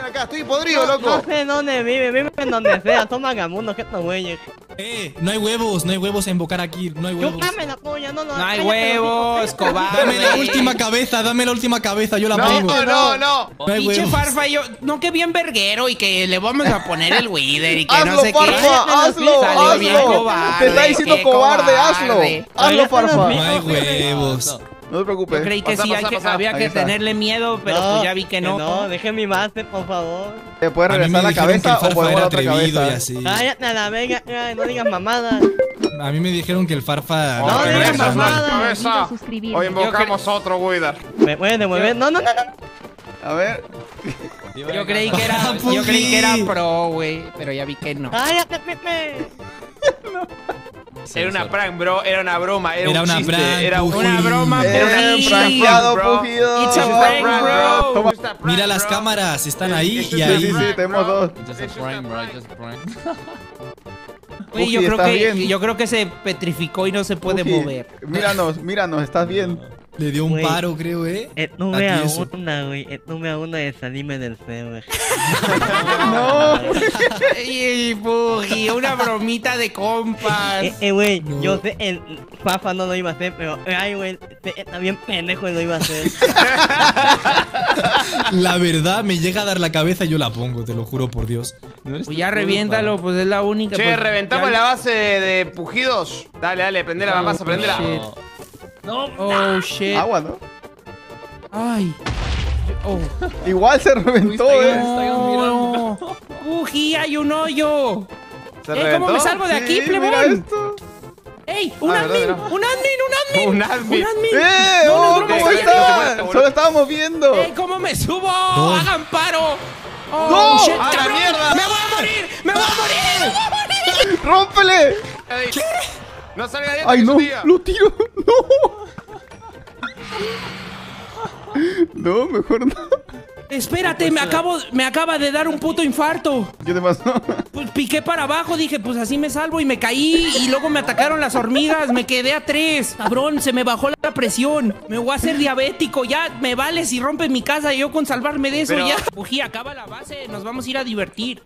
Acá. Estoy podrido, No, loco. no sé dónde vive, vive en donde sea. Son vagabundos que estos güeyes. Eh, no hay huevos, no hay huevos a invocar aquí, no hay huevos. Chúpame la polla, no, no. No hay cállate, huevos, cobarde. Dame la última cabeza, dame la última cabeza, yo la pongo. No, no, no. No hay huevos. Farfa yo, no que bien verguero y que le vamos a poner el Wither y que no Hazlo, sé qué. Farfa, hazlo, Salió bien hazlo. cobarde, Te está diciendo qué cobarde, hazlo. cobarde. Hazlo, Farfa. No hay huevos. No te preocupes. Yo creí que Pasa, sí, hay pasa, que- pasa. había que está. tenerle miedo, pero No, pues ya vi que no. No, deje mi base, por favor. ¿Te puedes A mí me regresar la dijeron que el cabeza o Farfa podemos era la otra atrevido y cabeza? así. Cállate a la verga, ay, no digas mamadas. A mí me dijeron que el Farfa... No, no digas mamadas. Cabeza. Hoy invocamos otro Wither. Me puedes devolver. No, no, no, no. A ver. Yo creí que era, yo creí que era pro, güey, pero ya vi que no. Cállate, Pepe. Era una prank, bro. Era una broma. Era, Era un una chiste. prank, Era. Una broma, bro. Pujido. It's a It's a prank, prank, bro. bro. It's a prank, Mira las cámaras, están ahí It's y a Sí, sí, ahí. sí, tenemos dos. Just a prank, bro, just a prank. Yo creo ¿estás que yo creo que se petrificó y no se puede mover. Míranos, míranos, ¿estás bien? Le dio un Güey. paro, creo, ¿eh? Estuve Aquí a eso. una, güey. Estuve a una de salirme del server. No. Ey, Puji, una bromita de compas. Eh, eh, güey, yo sé, el Fafa no lo iba a hacer, pero, ay, güey, eh, bien pendejo y lo iba a hacer. La verdad, me llega a dar la cabeza y yo la pongo, te lo juro por Dios. Pues ya reviéntalo, pues es la única. Che, pues, reventamos ya- la base de, de pujidos. Dale, dale, prende la base, prendela. Shit. Oh, shit. Agua, ¿no? Ay. Oh. Igual se reventó, eh. No. Puji, hay un hoyo. ¿Se Eh, ¿Cómo me salgo de aquí, Sí, mira plebón? esto. ¡Ey! ¡Un Ah, admin! verdad, ¡Un admin! ¡Un admin! Un admin. ¡Un admin! ¡Eh! No, no, ¡Oh, no, cómo no, está! no, no. Solo estábamos viendo. ¡Ey, cómo me subo! ¡Hagan paro! ¡Oh, ¡No! shit, ¡A la cabrón! mierda! ¡Me voy a morir! ¡Me voy a morir! ¡Me voy a morir! ¡Rómpele! ¿Qué? No de ahí ¡Ay, no! ¡Lo tiro! ¡No! No, mejor no. Espérate, me acabo, me acaba de dar un puto infarto. ¿Qué te pasó? Pues piqué para abajo, dije, pues así me salvo y me caí y luego me atacaron las hormigas, me quedé a tres. Cabrón, se me bajó la presión. Me voy a hacer diabético, ya me vale si rompe mi casa y yo con salvarme de eso Pero- ya. Puji, acaba la base, nos vamos a ir a divertir.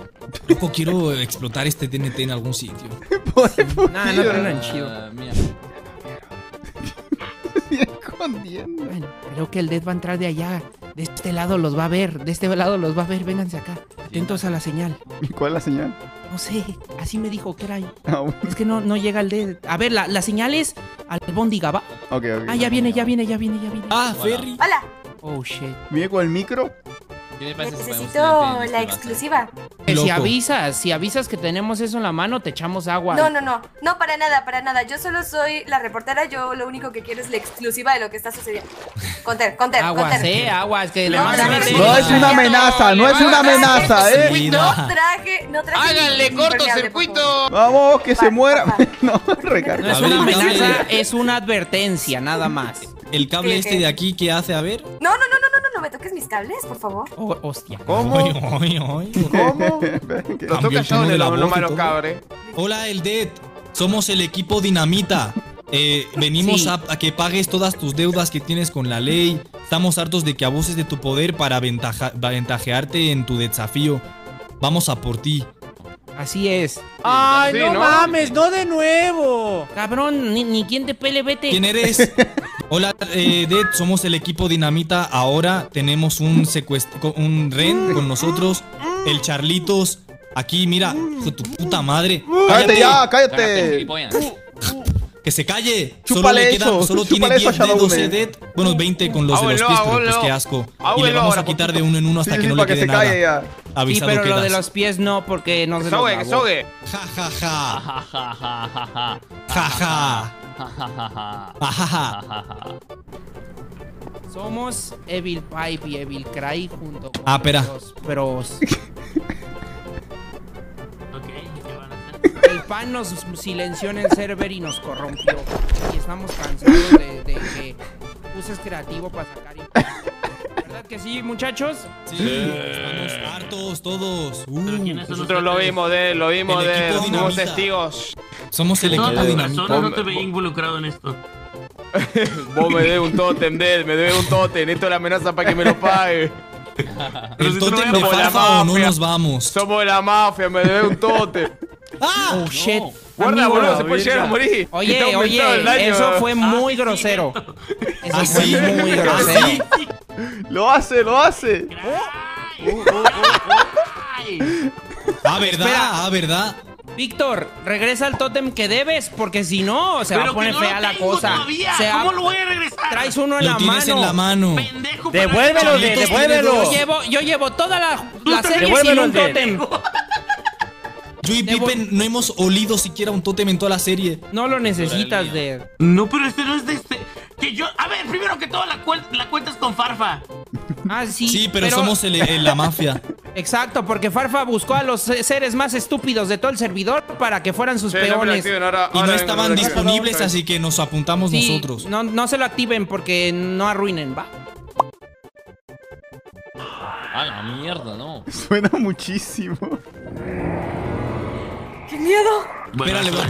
Loco, quiero explotar este TNT en algún sitio. Pobre Nah, no Pujido. truenan chido. Ah, mira. escondiendo. Bueno, creo que el Dead va a entrar de allá. De este lado los va a ver. De este lado los va a ver. Vénganse acá. Atentos a la señal. ¿Y cuál es la señal? No sé. Así me dijo que era ahí. Ah, bueno. Es que no, no llega el Dead. A ver, la, la señal es al Bondiga, ¿va? Ok, ok. Ah, ya viene, ya viene, ya viene, ya viene. Ah, Ferry. Hola, Oh, shit. Viene con el micro. ¿Qué le parece si podemos necesito la exclusiva. Si avisas, si avisas que tenemos eso en la mano, te echamos agua. No, no, no, no, para nada, para nada. Yo solo soy la reportera, yo lo único que quiero es la exclusiva de lo que está sucediendo. Conter, conter, Aguas, conter. eh, aguas, que le No, van a no, no. No es una amenaza, no es una amenaza, eh. No traje, no traje. Háganle cortocircuito. Vamos, que se muera. No, No recarga. es A ver, una amenaza, es una advertencia, nada más. El cable ¿Qué, este de aquí, ¿qué hace? A ver. No, no, toques mis cables, por favor. Oh, hostia. ¿Cómo? Ay, ay, ay. ¿Cómo? Lo Cambió toca el yo tono de cabres. Hola, el Dead. Somos el equipo Dinamita. Eh, venimos Sí. a, a que pagues todas tus deudas que tienes con la ley. Estamos hartos de que abuses de tu poder para aventaja- aventajearte en tu desafío. Vamos a por ti. Así es. ¡Ay, Sí, no, ¿no? mames! ¡No de nuevo! Cabrón, ni, ni quien te pele, vete. ¿Quién eres? Hola, eh, Dead, somos el equipo Dinamita. Ahora tenemos un secuestro, un ren con nosotros. El Charlitos. Aquí, mira, hijo de tu puta madre. Cállate ya, Cállate. Que se calle. Chúpale solo le quedan, eso, solo tiene chúpale eso 10 a dedos, eh, Dead. Bueno, 20 con los de los pies, pero pues qué asco. Y le vamos a quitar de uno en uno hasta Sí, que sí, no le que quede nada. ya. Sí, Avisado pero lo de los pies no, porque no Que se los sogue, que hago. sogue. Ja, ja, ja. Ja, ja, ja, ja, ja. Ja, Somos Evil Pipe y Evil Cry junto con Ah, espera. los pros. Ok, ¿qué van a hacer? El pan nos silenció en el server y nos corrompió. Y estamos cansados de, de que uses creativo para sacar impuestos. ¿Verdad que sí, muchachos? Sí, estamos hartos todos. Uh, ¿Pero quiénes son Nosotros lo ustedes? vimos de él, lo vimos de Dinamita. testigos. somos el equipo Dinamita. no te veía involucrado en esto. Vos me debes un tótem de él, me debes un tótem. Necesito la amenaza para que me lo pague. ¿El tótem de Somos la Farfa o no mafia. nos vamos? Somos de la mafia, me debes un tótem. ¡Ah! Oh, shit. Guarda, Amigo, boludo, se puede llegar a morir. Oye, oye, el daño. eso fue muy Ah, sí, grosero. Eso ¿Ah, fue sí? muy ¿Ah, grosero. Lo hace, lo hace. Ah, ¿verdad? Espera. Ah, ¿verdad? Víctor, regresa al tótem que debes, porque si no, se va a pero poner no fea la cosa. todavía. Se ¿Cómo lo voy a regresar? Traes uno en Lo la tienes mano. en la mano. Pendejo, Devuélvelo, de, devuélvelo. Yo llevo, yo llevo toda la, la serie sin Devuélvelo, un tótem. Yo y Pippen no hemos olido siquiera un tótem en toda la serie. No lo necesitas de. No, pero este no es de este. Que yo. A ver, primero que todo, la, cuel- la cuentas con Farfa. Ah, sí. Sí, pero, somos el- el- la mafia. Exacto, porque Farfa buscó a los se- seres más estúpidos de todo el servidor para que fueran sus Sí, no me lo peones. activen, ahora- Y no estaban disponibles, así que nos apuntamos Sí, nosotros. No, no se lo activen porque no arruinen, va. A la mierda, no. Suena muchísimo. ¡Qué miedo! Bueno, Espérale, eso-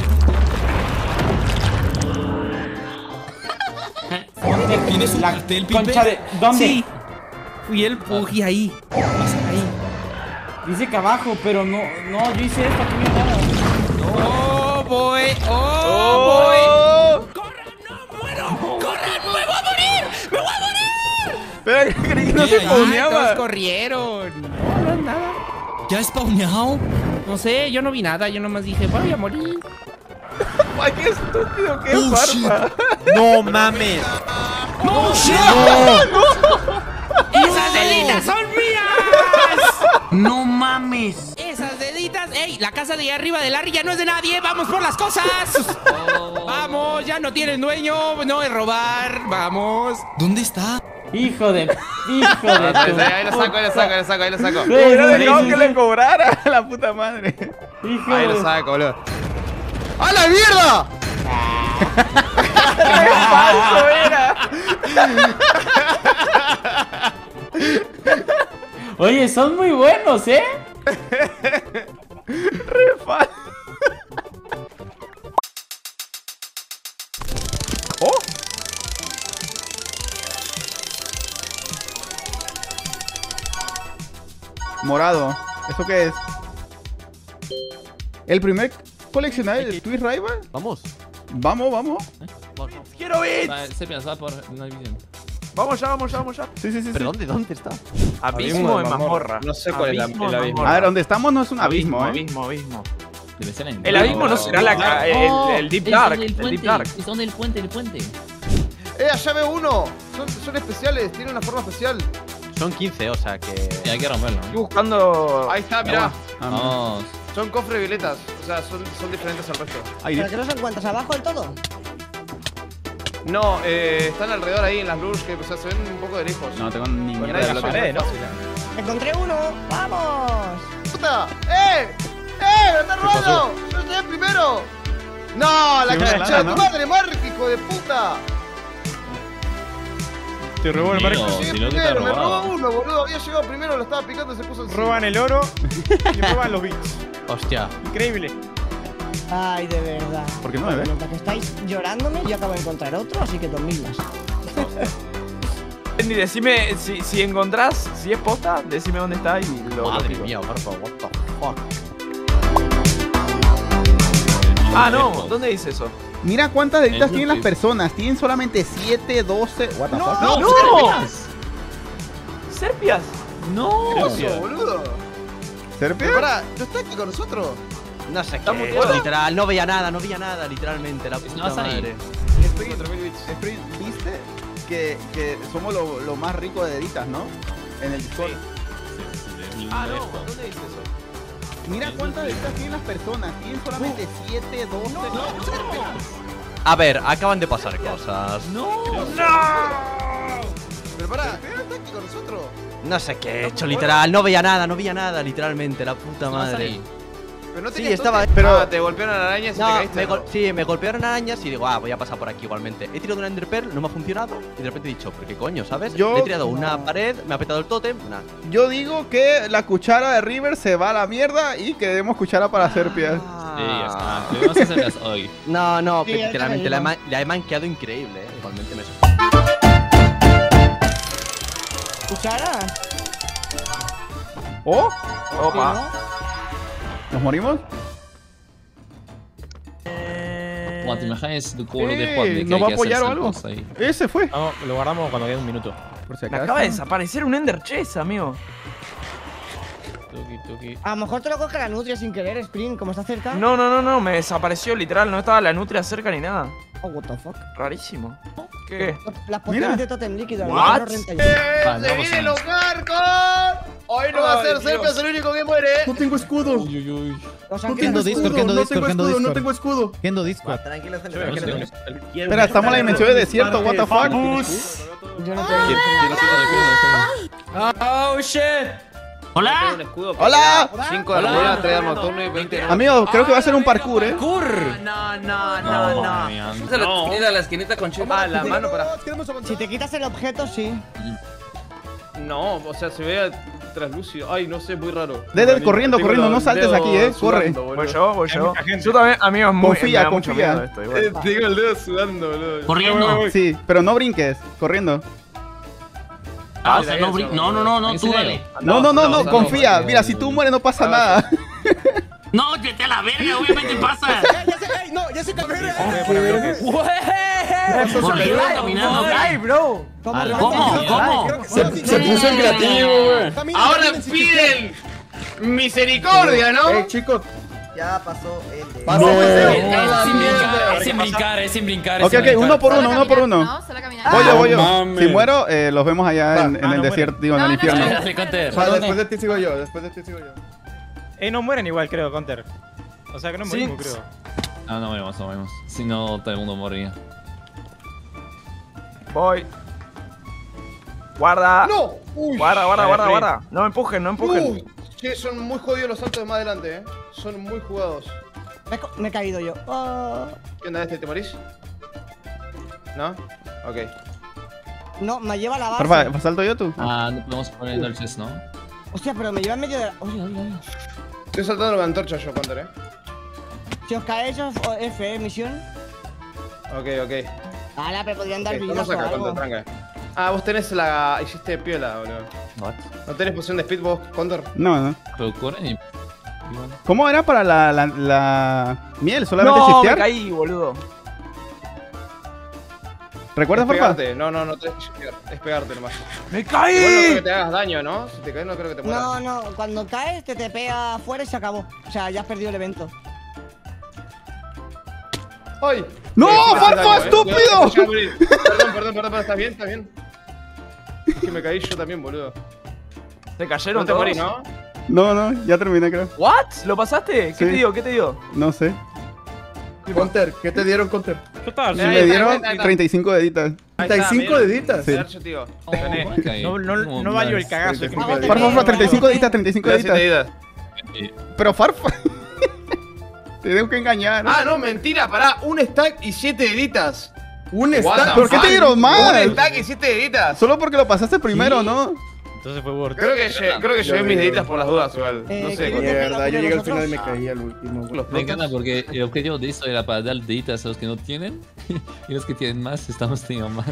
¿Tienes un cartel, Pippen? Concha de... ¿Dónde? Sí. Fui el Pugi ahí. Ahí. Dice que abajo, pero no, no, yo hice esto, aquí. Oh, boy. Oh, boy. ¡Corran! ¡No muero! ¡Corran! ¡Me voy a morir! ¡Me voy a morir! Espera, creí que no se spawneaba. corrieron. No, no, nada. ¿Ya has spawneado? No sé, yo no vi nada. Yo nomás dije, voy a morir. Ay, qué estúpido que es Oh, Farfa. No mames. ¡No, shit! ¡Esas deditas son mías! No mames. ¡Esas deditas! ¡Ey! La casa de ahí arriba de Larry ya no es de nadie. ¡Vamos por las cosas! ¡Vamos! Ya no tienen dueño. No es robar. ¡Vamos! ¿Dónde está? Hijo de... Hijo de Ahí tu... ahí lo saco, ahí lo saco, ahí lo saco, ahí lo saco. Hubiera dejado que le cobrara a la puta madre. Hijo Ahí lo saco, boludo. ¡A la mierda! ¡Qué falso era! Oye, son muy buenos, ¿eh? Re falso. Morado. ¿Eso qué es? ¿El primer coleccionable de Twitch Rival? Vamos. Vamos, vamos. vamos. ¡Quiero bits! Va, Sepias, va por Night Vision. Vamos ya, vamos ya, vamos ya. Sí, sí, sí. ¿Pero sí. dónde? ¿Dónde está? Abismo de mazmorra. No sé cuál es la- Abismo el abismo. A ver, donde estamos no es un abismo, ¿eh? Abismo, abismo. Debe ser en El abismo no será la ca- el, Oh, el Deep Dark. donde El puente, Deep Dark. Es donde el puente, el puente. ¡Eh, allá veo uno! Son, son especiales, tienen una forma especial. Son 15, o sea que. Sí, hay que romperlo. Estoy buscando. Ahí está, mirá. Vamos. Son cofres violetas. O sea, son, son diferentes al resto. Ahí, ¿Pero que no se encuentras abajo del todo? No, eh, están alrededor ahí en las luces que o sea, se ven un poco de lejos. No tengo ni mierda de la bloque. pared, ¿no? Encontré uno. ¡Vamos! ¡Puta! ¡Eh! ¡Eh! ¡Me está robando! ¡Yo llegué primero! ¡No! ¡La Sí, concha de tu ¿no? madre, Mark, hijo de puta! Te robó el Mío, barco. si no te está primero, me robó uno, boludo. Había llegado primero, lo estaba picando y se puso encima. Roban el oro y roban los bits. Hostia. Increíble. Ay, de verdad. ¿Por qué no me ve? Mientras que estáis llorándome, yo acabo de encontrar otro, así que dos mil más. Andy, decime si, si encontrás, si es posta, decime dónde está y lo. lo Madre pico. mía, por favor, what the fuck. Ah, no, ¿dónde dice eso? Mira cuántas deditas En tienen las personas. Tienen solamente 7, 12. What the fuck? ¡No! ¡No! ¡Serpias! ¡No! Eso, boludo. ¿Serpia? Pero pará, ¿no está aquí con nosotros? No sé Está qué. muteado. Literal, no veía nada, no veía nada, literalmente. La puta vas ahí. madre. Sprint, Sprint, ¿viste? Que, que somos lo, lo más rico de deditas, ¿no? En el Discord. Ah, no, ¿dónde dice eso? Mira cuántas deditas tienen las personas. Tienen solamente 7, 12. A ver, acaban de pasar cosas. Pero pará, ¿no está aquí con nosotros? No sé qué he hecho, literal. No veía nada, no veía nada, literalmente. La puta ¿No madre. Pero no Sí, estaba- pero- Ah, te golpearon arañas y te caíste. me sí, me golpearon arañas y digo, ah, voy a pasar por aquí igualmente. He tirado una Ender Pearl, no me ha funcionado y de repente he dicho, ¿pero qué coño, sabes? Yo- he tirado una pared, me ha petado el tótem, nada. Yo digo que la cuchara de River se va a la mierda y que demos cuchara para Serpia. Sí, ya está. Lo vamos a hacer las hoy. No, no, Sí, literalmente la he manqueado increíble, eh. Igualmente me ¿Cuchara? ¿Oh? Opa. ¿Nos morimos? Buah, ¿te imaginas tu coro de Eh, Juan de que ¿nos hay va a apoyar o algo? ahí? Ese fue. Lo guardamos cuando quede un minuto. Por si Me acaba de desaparecer un Ender Chest, amigo. Tuki, tuki. A lo mejor te lo coge la nutria sin querer, Sprint, como está cerca. No, no, no, no, me desapareció literal, no estaba la nutria cerca ni nada. Oh, what the fuck. Rarísimo. ¿Qué? Las pociones de totem líquido. What? no no ¡Se nada. los! Hoy no va a ser Dios. Serpias el único que muere. No tengo escudo. Uy, uy, uy. No tengo no Discord, escudo. No tengo escudo, no tengo escudo. Kendo Discord. Tranquilo, Espera, estamos en la dimensión de desierto, what the fuck. Yo no tengo. Oh shit. ¡Hola! ¡Hola! 5 de armadura, 3 de arma nocturno y 20 de Amigo, creo que va a ser un parkour, eh. Cur. No, no, No, no, es la esquinita, la esquinita con chip. Ah, la mano para. Si te quitas el objeto, sí. No, o sea, se ve translúcido. Ay, no sé, muy raro. Dede, corriendo, corriendo, no saltes aquí, eh. Corre. sudando. Voy yo, voy yo. Yo también, amigo, es muy. Confía, me da mucho confía. miedo esto, igual. Eh, Tengo el dedo sudando, boludo. Corriendo. Sí, pero no brinques, corriendo. Ah, o sea, no, no, no, no, tú ¿En dale. No, no, no, no, no, confía. no, Mira, si tú mueres no pasa nada. No, vete a la verga, obviamente pasa. no, ya se cambió. Por ahí va caminando. Ay, bro. ¿Cómo? ¿Cómo? ¿Cómo? Se, se puso en creativo, güey. Ahora piden misericordia, ¿no? Eh, chicos. Ya pasó el de. Pasó, No. sin brincar, es sin brincar, es sin brincar. es Ok, sin ok, brincar. uno por uno, uno por uno. No, solo. Voy yo, voy yo. mames. Si muero, eh, los vemos allá en, en Ah, el no desierto, digo, en No, el no, infierno. no. Dale, después de ti sigo yo, después de ti sigo yo. Eh, no mueren igual, creo, Counter. O sea que no Sí. morimos, creo. Ah, no morimos, no morimos. Si no, todo el mundo moría. Voy. Guarda. ¡No! Uy. Guarda, guarda, guarda, guarda. No me empujen, no empujen. Uy, che, son muy jodidos los saltos de más adelante, eh. Son muy jugados. Me, he me caído yo. Oh. ¿Qué onda este? ¿Te morís? ¿No? Ok. No, me lleva a la base. Porfa, ¿salto yo tú? Ah, no podemos poner el chest, ¿no? Hostia, pero me lleva en medio de la... Oye, oye, oye. Estoy saltando la antorcha yo, Counter, eh. Si os F, ¿eh? Misión. Ok, ok. Ala, pero podrían dar Ok, vidas Vamos o acá, algo. Counter, tranca. Ah, vos tenés la. Hiciste piola, boludo. What? ¿No tenés poción de speed vos, Counter? No, no. ¿Cómo era para la, la, la miel? ¿Solamente No, me caí, boludo. ¿Recuerdas, Es Farfa? pegarte. No, no, no te dejes pegar. Es pegarte nomás. ¡Me Igual no creo que caí! te hagas daño, ¿no? Si te caes no creo que te mueras. No, no, cuando caes te te pega afuera y se acabó. O sea, ya has perdido el evento. ¡Ay! ¡No, Farfa, daño, eh. estúpido! Que. Perdón, perdón, perdón, ¿estás bien? ¿Estás bien? Es que me caí yo también, boludo. ¿Te cayeron No te todos? morí, ¿no? No, no, ya terminé, creo. ¿What? ¿Lo pasaste? ¿Qué Sí. te dio? ¿Qué te dio? No sé. Counter, ¿qué te dieron, Counter? ¿Qué tal? Sí, Ahí me dieron ahí está, ahí está. 35 deditas. Ahí está, 35 mira. deditas. Sí. Tío. Oh. No, no, no valió el cagazo. Farfa, pegué. Farfa, Farfa, 35 deditas, 35 Gracias, deditas. Pero Farfa. Te tengo que engañar. Ah, no, mentira, pará. Un stack y 7 deditas. Un stack. ¿Por qué te dieron más? Un stack y 7 deditas. Solo porque lo pasaste primero, ¿no? Entonces fue worth. Creo que, lle- creo que llevé mis deditas por las dudas, igual. Eh, No sé. ¿qué- con- Mierda, yo llegué al final y me caí al último. güey. Me encanta porque el objetivo de esto era para dar deditas a los que no tienen y los que tienen más estamos teniendo más.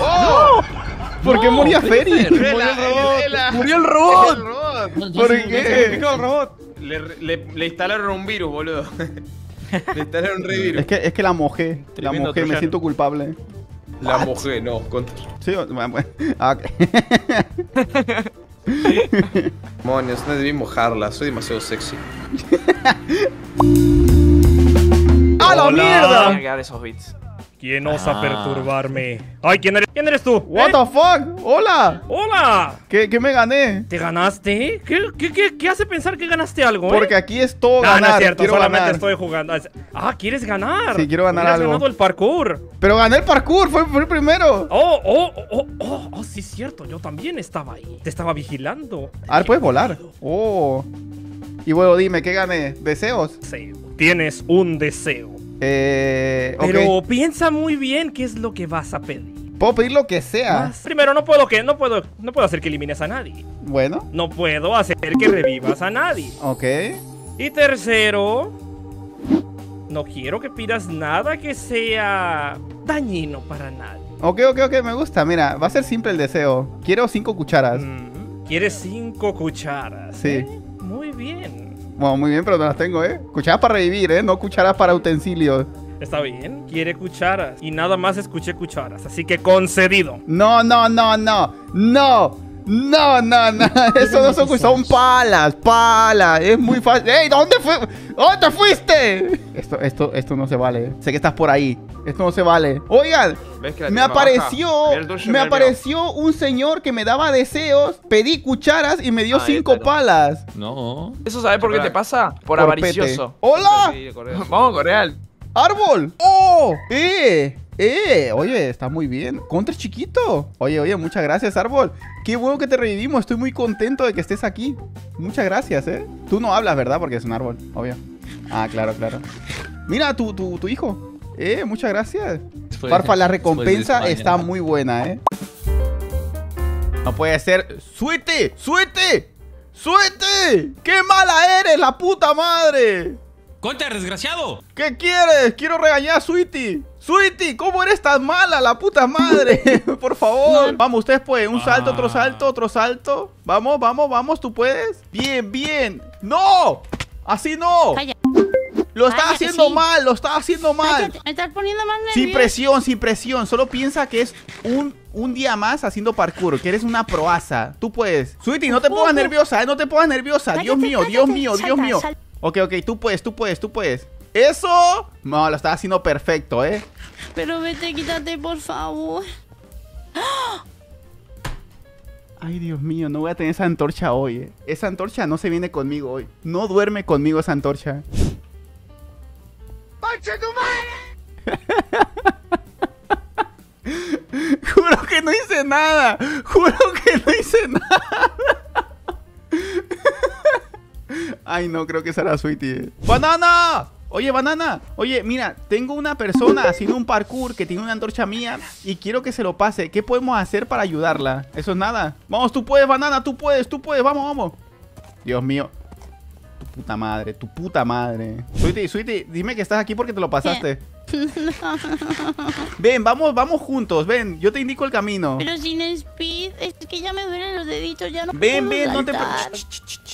¡Oh! ¿Por qué No, moría. Feri? ¡Murió el robot! El robot. ¿Por ¿Qué qué? el robot? Le, le, le instalaron un virus, boludo. le instalaron un revirus. Es que, es que la mojé. La Tremendo mojé, me troyano. siento culpable. La mojé, no, contra. Sí, bueno, bueno. Ah, ok. Demonios, no debí mojarla, soy demasiado sexy. ¡A la Hola. mierda! Que dar esos beats. ¿Quién osa Ah. perturbarme? Ay, ¿quién eres? ¿Quién eres tú? What ¿Eh? the fuck? Hola. ¡Hola! ¿Qué, qué me gané? ¿Te ganaste? ¿Qué, qué, qué, qué hace pensar que ganaste algo, eh? Porque aquí es todo No, no ganar. es cierto, quiero solamente ganar. estoy jugando. Ah, ¿quieres ganar? Sí, quiero ganar algo. ganado el parkour. Pero gané el parkour, fue, fue el primero. Oh, oh, oh, oh, oh, oh, sí, es cierto, yo también estaba ahí. Te estaba vigilando. A ver, puedes volar. Oh. Y bueno, dime, ¿qué gané? ¿Deseos? Sí, tienes un deseo. Eh. Pero piensa muy bien qué es lo que vas a pedir. Puedo pedir lo que sea. Más- Primero, no puedo que, no puedo, no puedo hacer que elimines a nadie. Bueno, No puedo hacer que revivas a nadie. ok. Y tercero, no quiero que pidas nada que sea dañino para nadie. Ok, ok, ok, me gusta. Mira, va a ser simple el deseo. Quiero cinco cucharas. Mm, ¿Quieres cinco cucharas? Sí. ¿eh? Muy bien. Bueno, muy bien, pero no las tengo, ¿eh? Cucharas para revivir, ¿eh? No cucharas para utensilios. Está bien. Quiere cucharas. Y nada más escuché cucharas. Así que concedido. No, no, no, no. No. No, no, no. Eso no son cucharas. Son palas, palas. Es muy fácil. ¡Ey! ¿Dónde fue? ¿Dónde te fuiste? Esto, esto, esto no se vale. ¿eh? Sé que estás por ahí. Esto no se vale. Oigan, ¿Ves que la me apareció, me apareció un señor que me daba deseos. Pedí cucharas y me dio cinco palas. No. ¿Eso sabes por qué te pasa? Por, Por avaricioso. ¡Hola! Vamos, Coreal. ¡Árbol! ¡Oh! ¡Eh! ¡Eh! Oye, está muy bien. Contra chiquito. Oye, oye, muchas gracias, Árbol. Qué bueno que te revivimos. Estoy muy contento de que estés aquí. Muchas gracias, ¿eh? Tú no hablas, ¿verdad? Porque es un árbol, obvio. Ah, claro, claro. Mira, tu, tu, tu hijo. Eh, muchas gracias. Después- Farfa, la recompensa España. está muy buena, ¿eh? No puede ser. ¡Suete! ¡Suete! ¡Suete! ¡Qué mala eres, la puta madre! ¡Counter, desgraciado! ¿Qué quieres? Quiero regañar a Sweetie. Sweetie, ¿cómo eres tan mala, la puta madre? Por favor. Vamos, ustedes pueden. Un salto, otro salto, otro salto. Vamos, vamos, vamos, tú puedes. Bien, bien. ¡No! Así no. Calla. Lo estás Cállate, haciendo sí. mal, lo estás haciendo mal. Me estás poniendo más nervioso. Sin presión, sin presión. Solo piensa que es un, un día más haciendo parkour, que eres una proaza. Tú puedes. Sweetie, no te pongas nerviosa, ¿eh? No te pongas nerviosa. Dios mío, Dios mío, Dios mío. Ok, ok, tú puedes, tú puedes, tú puedes. ¡Eso! No, lo estás haciendo perfecto, ¿eh? Pero vete, quítate, por favor. Ay, Dios mío, no voy a tener esa antorcha hoy, ¿eh? Esa antorcha no se viene conmigo hoy. No duerme conmigo esa antorcha. Juro que no hice nada. Juro que no hice nada. Ay, no, creo que será Sweetie. ¡Banana! Oye, banana. Oye, mira, tengo una persona haciendo un parkour que tiene una antorcha mía y quiero que se lo pase. ¿Qué podemos hacer para ayudarla? Eso es nada. Vamos, tú puedes, banana, tú puedes, tú puedes. Vamos, vamos. Dios mío. Puta madre, tu puta madre. Sweetie, Sweetie, dime que estás aquí porque te lo pasaste. Ven, vamos, vamos juntos. Ven, yo te indico el camino. Pero sin speed, es que ya me duelen los deditos, ya no Ven, puedo ven, no te.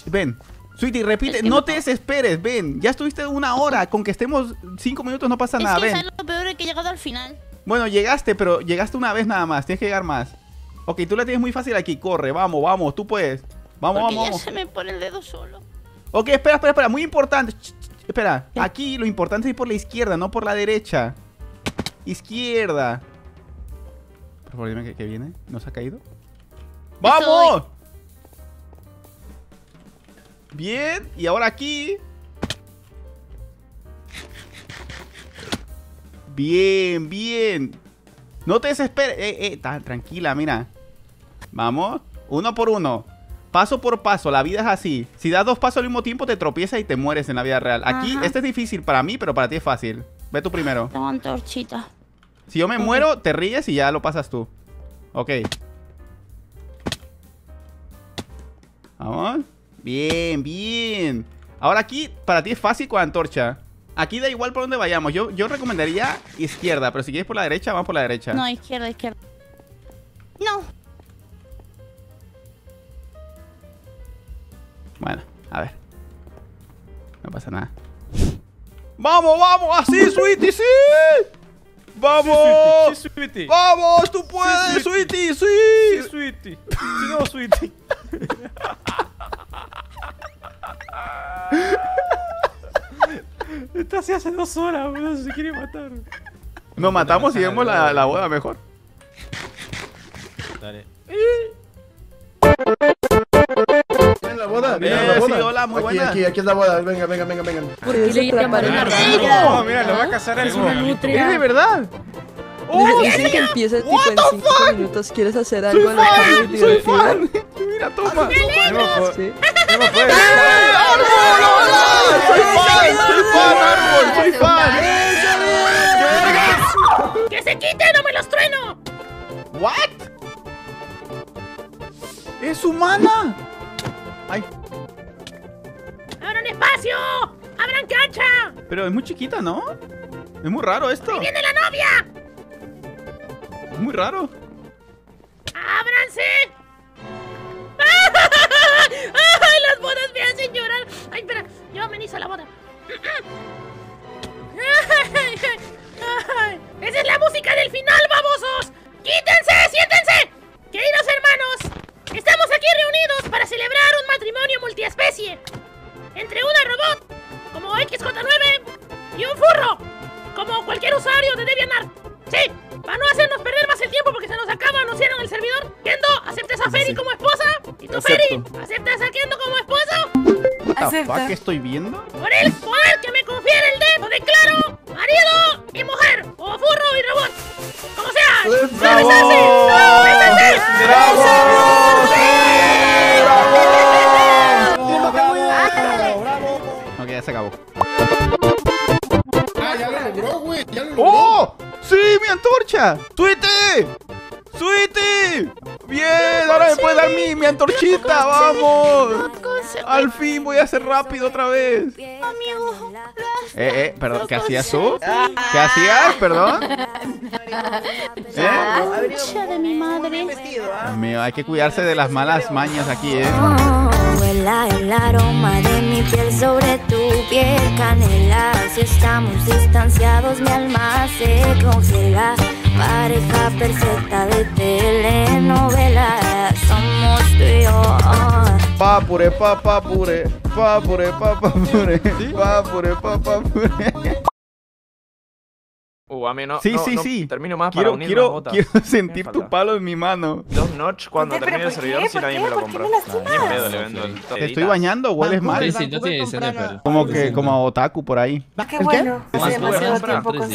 Ven, Sweetie, repite, Es que no te desesperes, ven. Ya estuviste una hora, con que estemos cinco minutos no pasa Es nada, que ven. ¿sabes lo peor es que he llegado al final. Bueno, llegaste, pero llegaste una vez nada más, tienes que llegar más. Ok, tú la tienes muy fácil aquí, corre, vamos, vamos, tú puedes. Vamos, Porque vamos, ya se me pone el dedo solo. Ok, espera, espera, espera, muy importante. Ch, ch, ch, Espera, aquí lo importante es ir por la izquierda, no por la derecha. Izquierda. Por favor, dime que, que viene. ¿No se ha caído? ¡Vamos! Bien, y ahora aquí. Bien, bien. No te desesperes. Eh, eh, tranquila, mira. Vamos. Uno por uno. Paso por paso. La vida es así. Si das dos pasos al mismo tiempo, te tropiezas y te mueres en la vida real. Aquí, Ajá. este es difícil para mí, pero para ti es fácil. Ve tú primero. Tengo antorchita. Si yo me muero, te ríes y ya lo pasas tú. Ok. Vamos. Bien, bien. Ahora aquí, para ti es fácil con antorcha. Aquí da igual por donde vayamos. Yo, yo recomendaría izquierda, pero si quieres por la derecha, vamos por la derecha. No, izquierda, izquierda. ¡Vamos, vamos! ¡Así, Sweetie, sí! ¡Vamos! Sí, Sweetie. ¡Vamos! ¡Tú puedes, Sí, Sweetie! ¡Sí! Sí, Sweetie. Sí, no, Sweetie. Está así hace dos horas, boludo. Se quiere matar. Nos matamos y vemos la, la boda mejor. Boda? hola, muy aquí. Aquí, aquí es la boda. Venga, venga, venga, venga. ¿Por qué le llaman una No, mira, lo va a casar el Es una nutria. ¿Es de verdad? Dicen que empieza tipo en 5 minutos. ¿Quieres hacer algo y fan, soy fan. Mira, toma. Sí. ¡Eh, árbol! ¡Hola! ¡Soy fan! ¡Soy fan, árbol! ¡Soy fan! ¡Que se quite! ¡No me los trueno! ¿What? ¡Es humana! Ay, ¡Abran espacio! ¡Abran cancha! pero es muy chiquita, ¿no? Es muy raro esto. ¡Ahí viene la novia! Es muy raro. ¡Ábranse! ¡Ay, las bodas me hacen llorar! ¡Ay, espera! Yo amenizo la boda. ¡Esa es la música del final, babosos! ¡Quítense! ¡Siéntense! Fuck estoy viendo? Por el poder que me confiere el dedo, declaro marido y mujer, o furro y robot. Como sea, ¡Bravo! ¡Bésense! Ok, ya se acabó. Ah, ya lo logró, güey. Ya lo logró. ¡Oh! ¡Sí, mi antorcha! Al fin voy a ser rápido otra vez. Amigo, Eh, eh, perdón, ¿qué hacías tú? ¿Qué hacías? Perdón. ¿Eh? De mi madre. Dios mío, hay que cuidarse de las malas mañas aquí, ¿eh? El aroma de mi piel sobre tu piel canela Si estamos distanciados mi alma se congela Pareja perfecta de telenovela Somos tú y yo Papure, papapure, papure, papapure, papure, papapure. Uh, a mí no. Sí, no- sí, no sí. Termino más Quiero, para unir quiero, las botas. quiero sentir tu palo en mi mano. Dos notch cuando ¿Pero termine el servidor si ¿Por nadie me lo ¿Por qué compró. Ni en pedo le vendo el Te estoy bañando, hueles mal. Sí, sí, no tiene. Como que, como a otaku por ahí. Qué bueno. Hace Más demasiado tiempo con.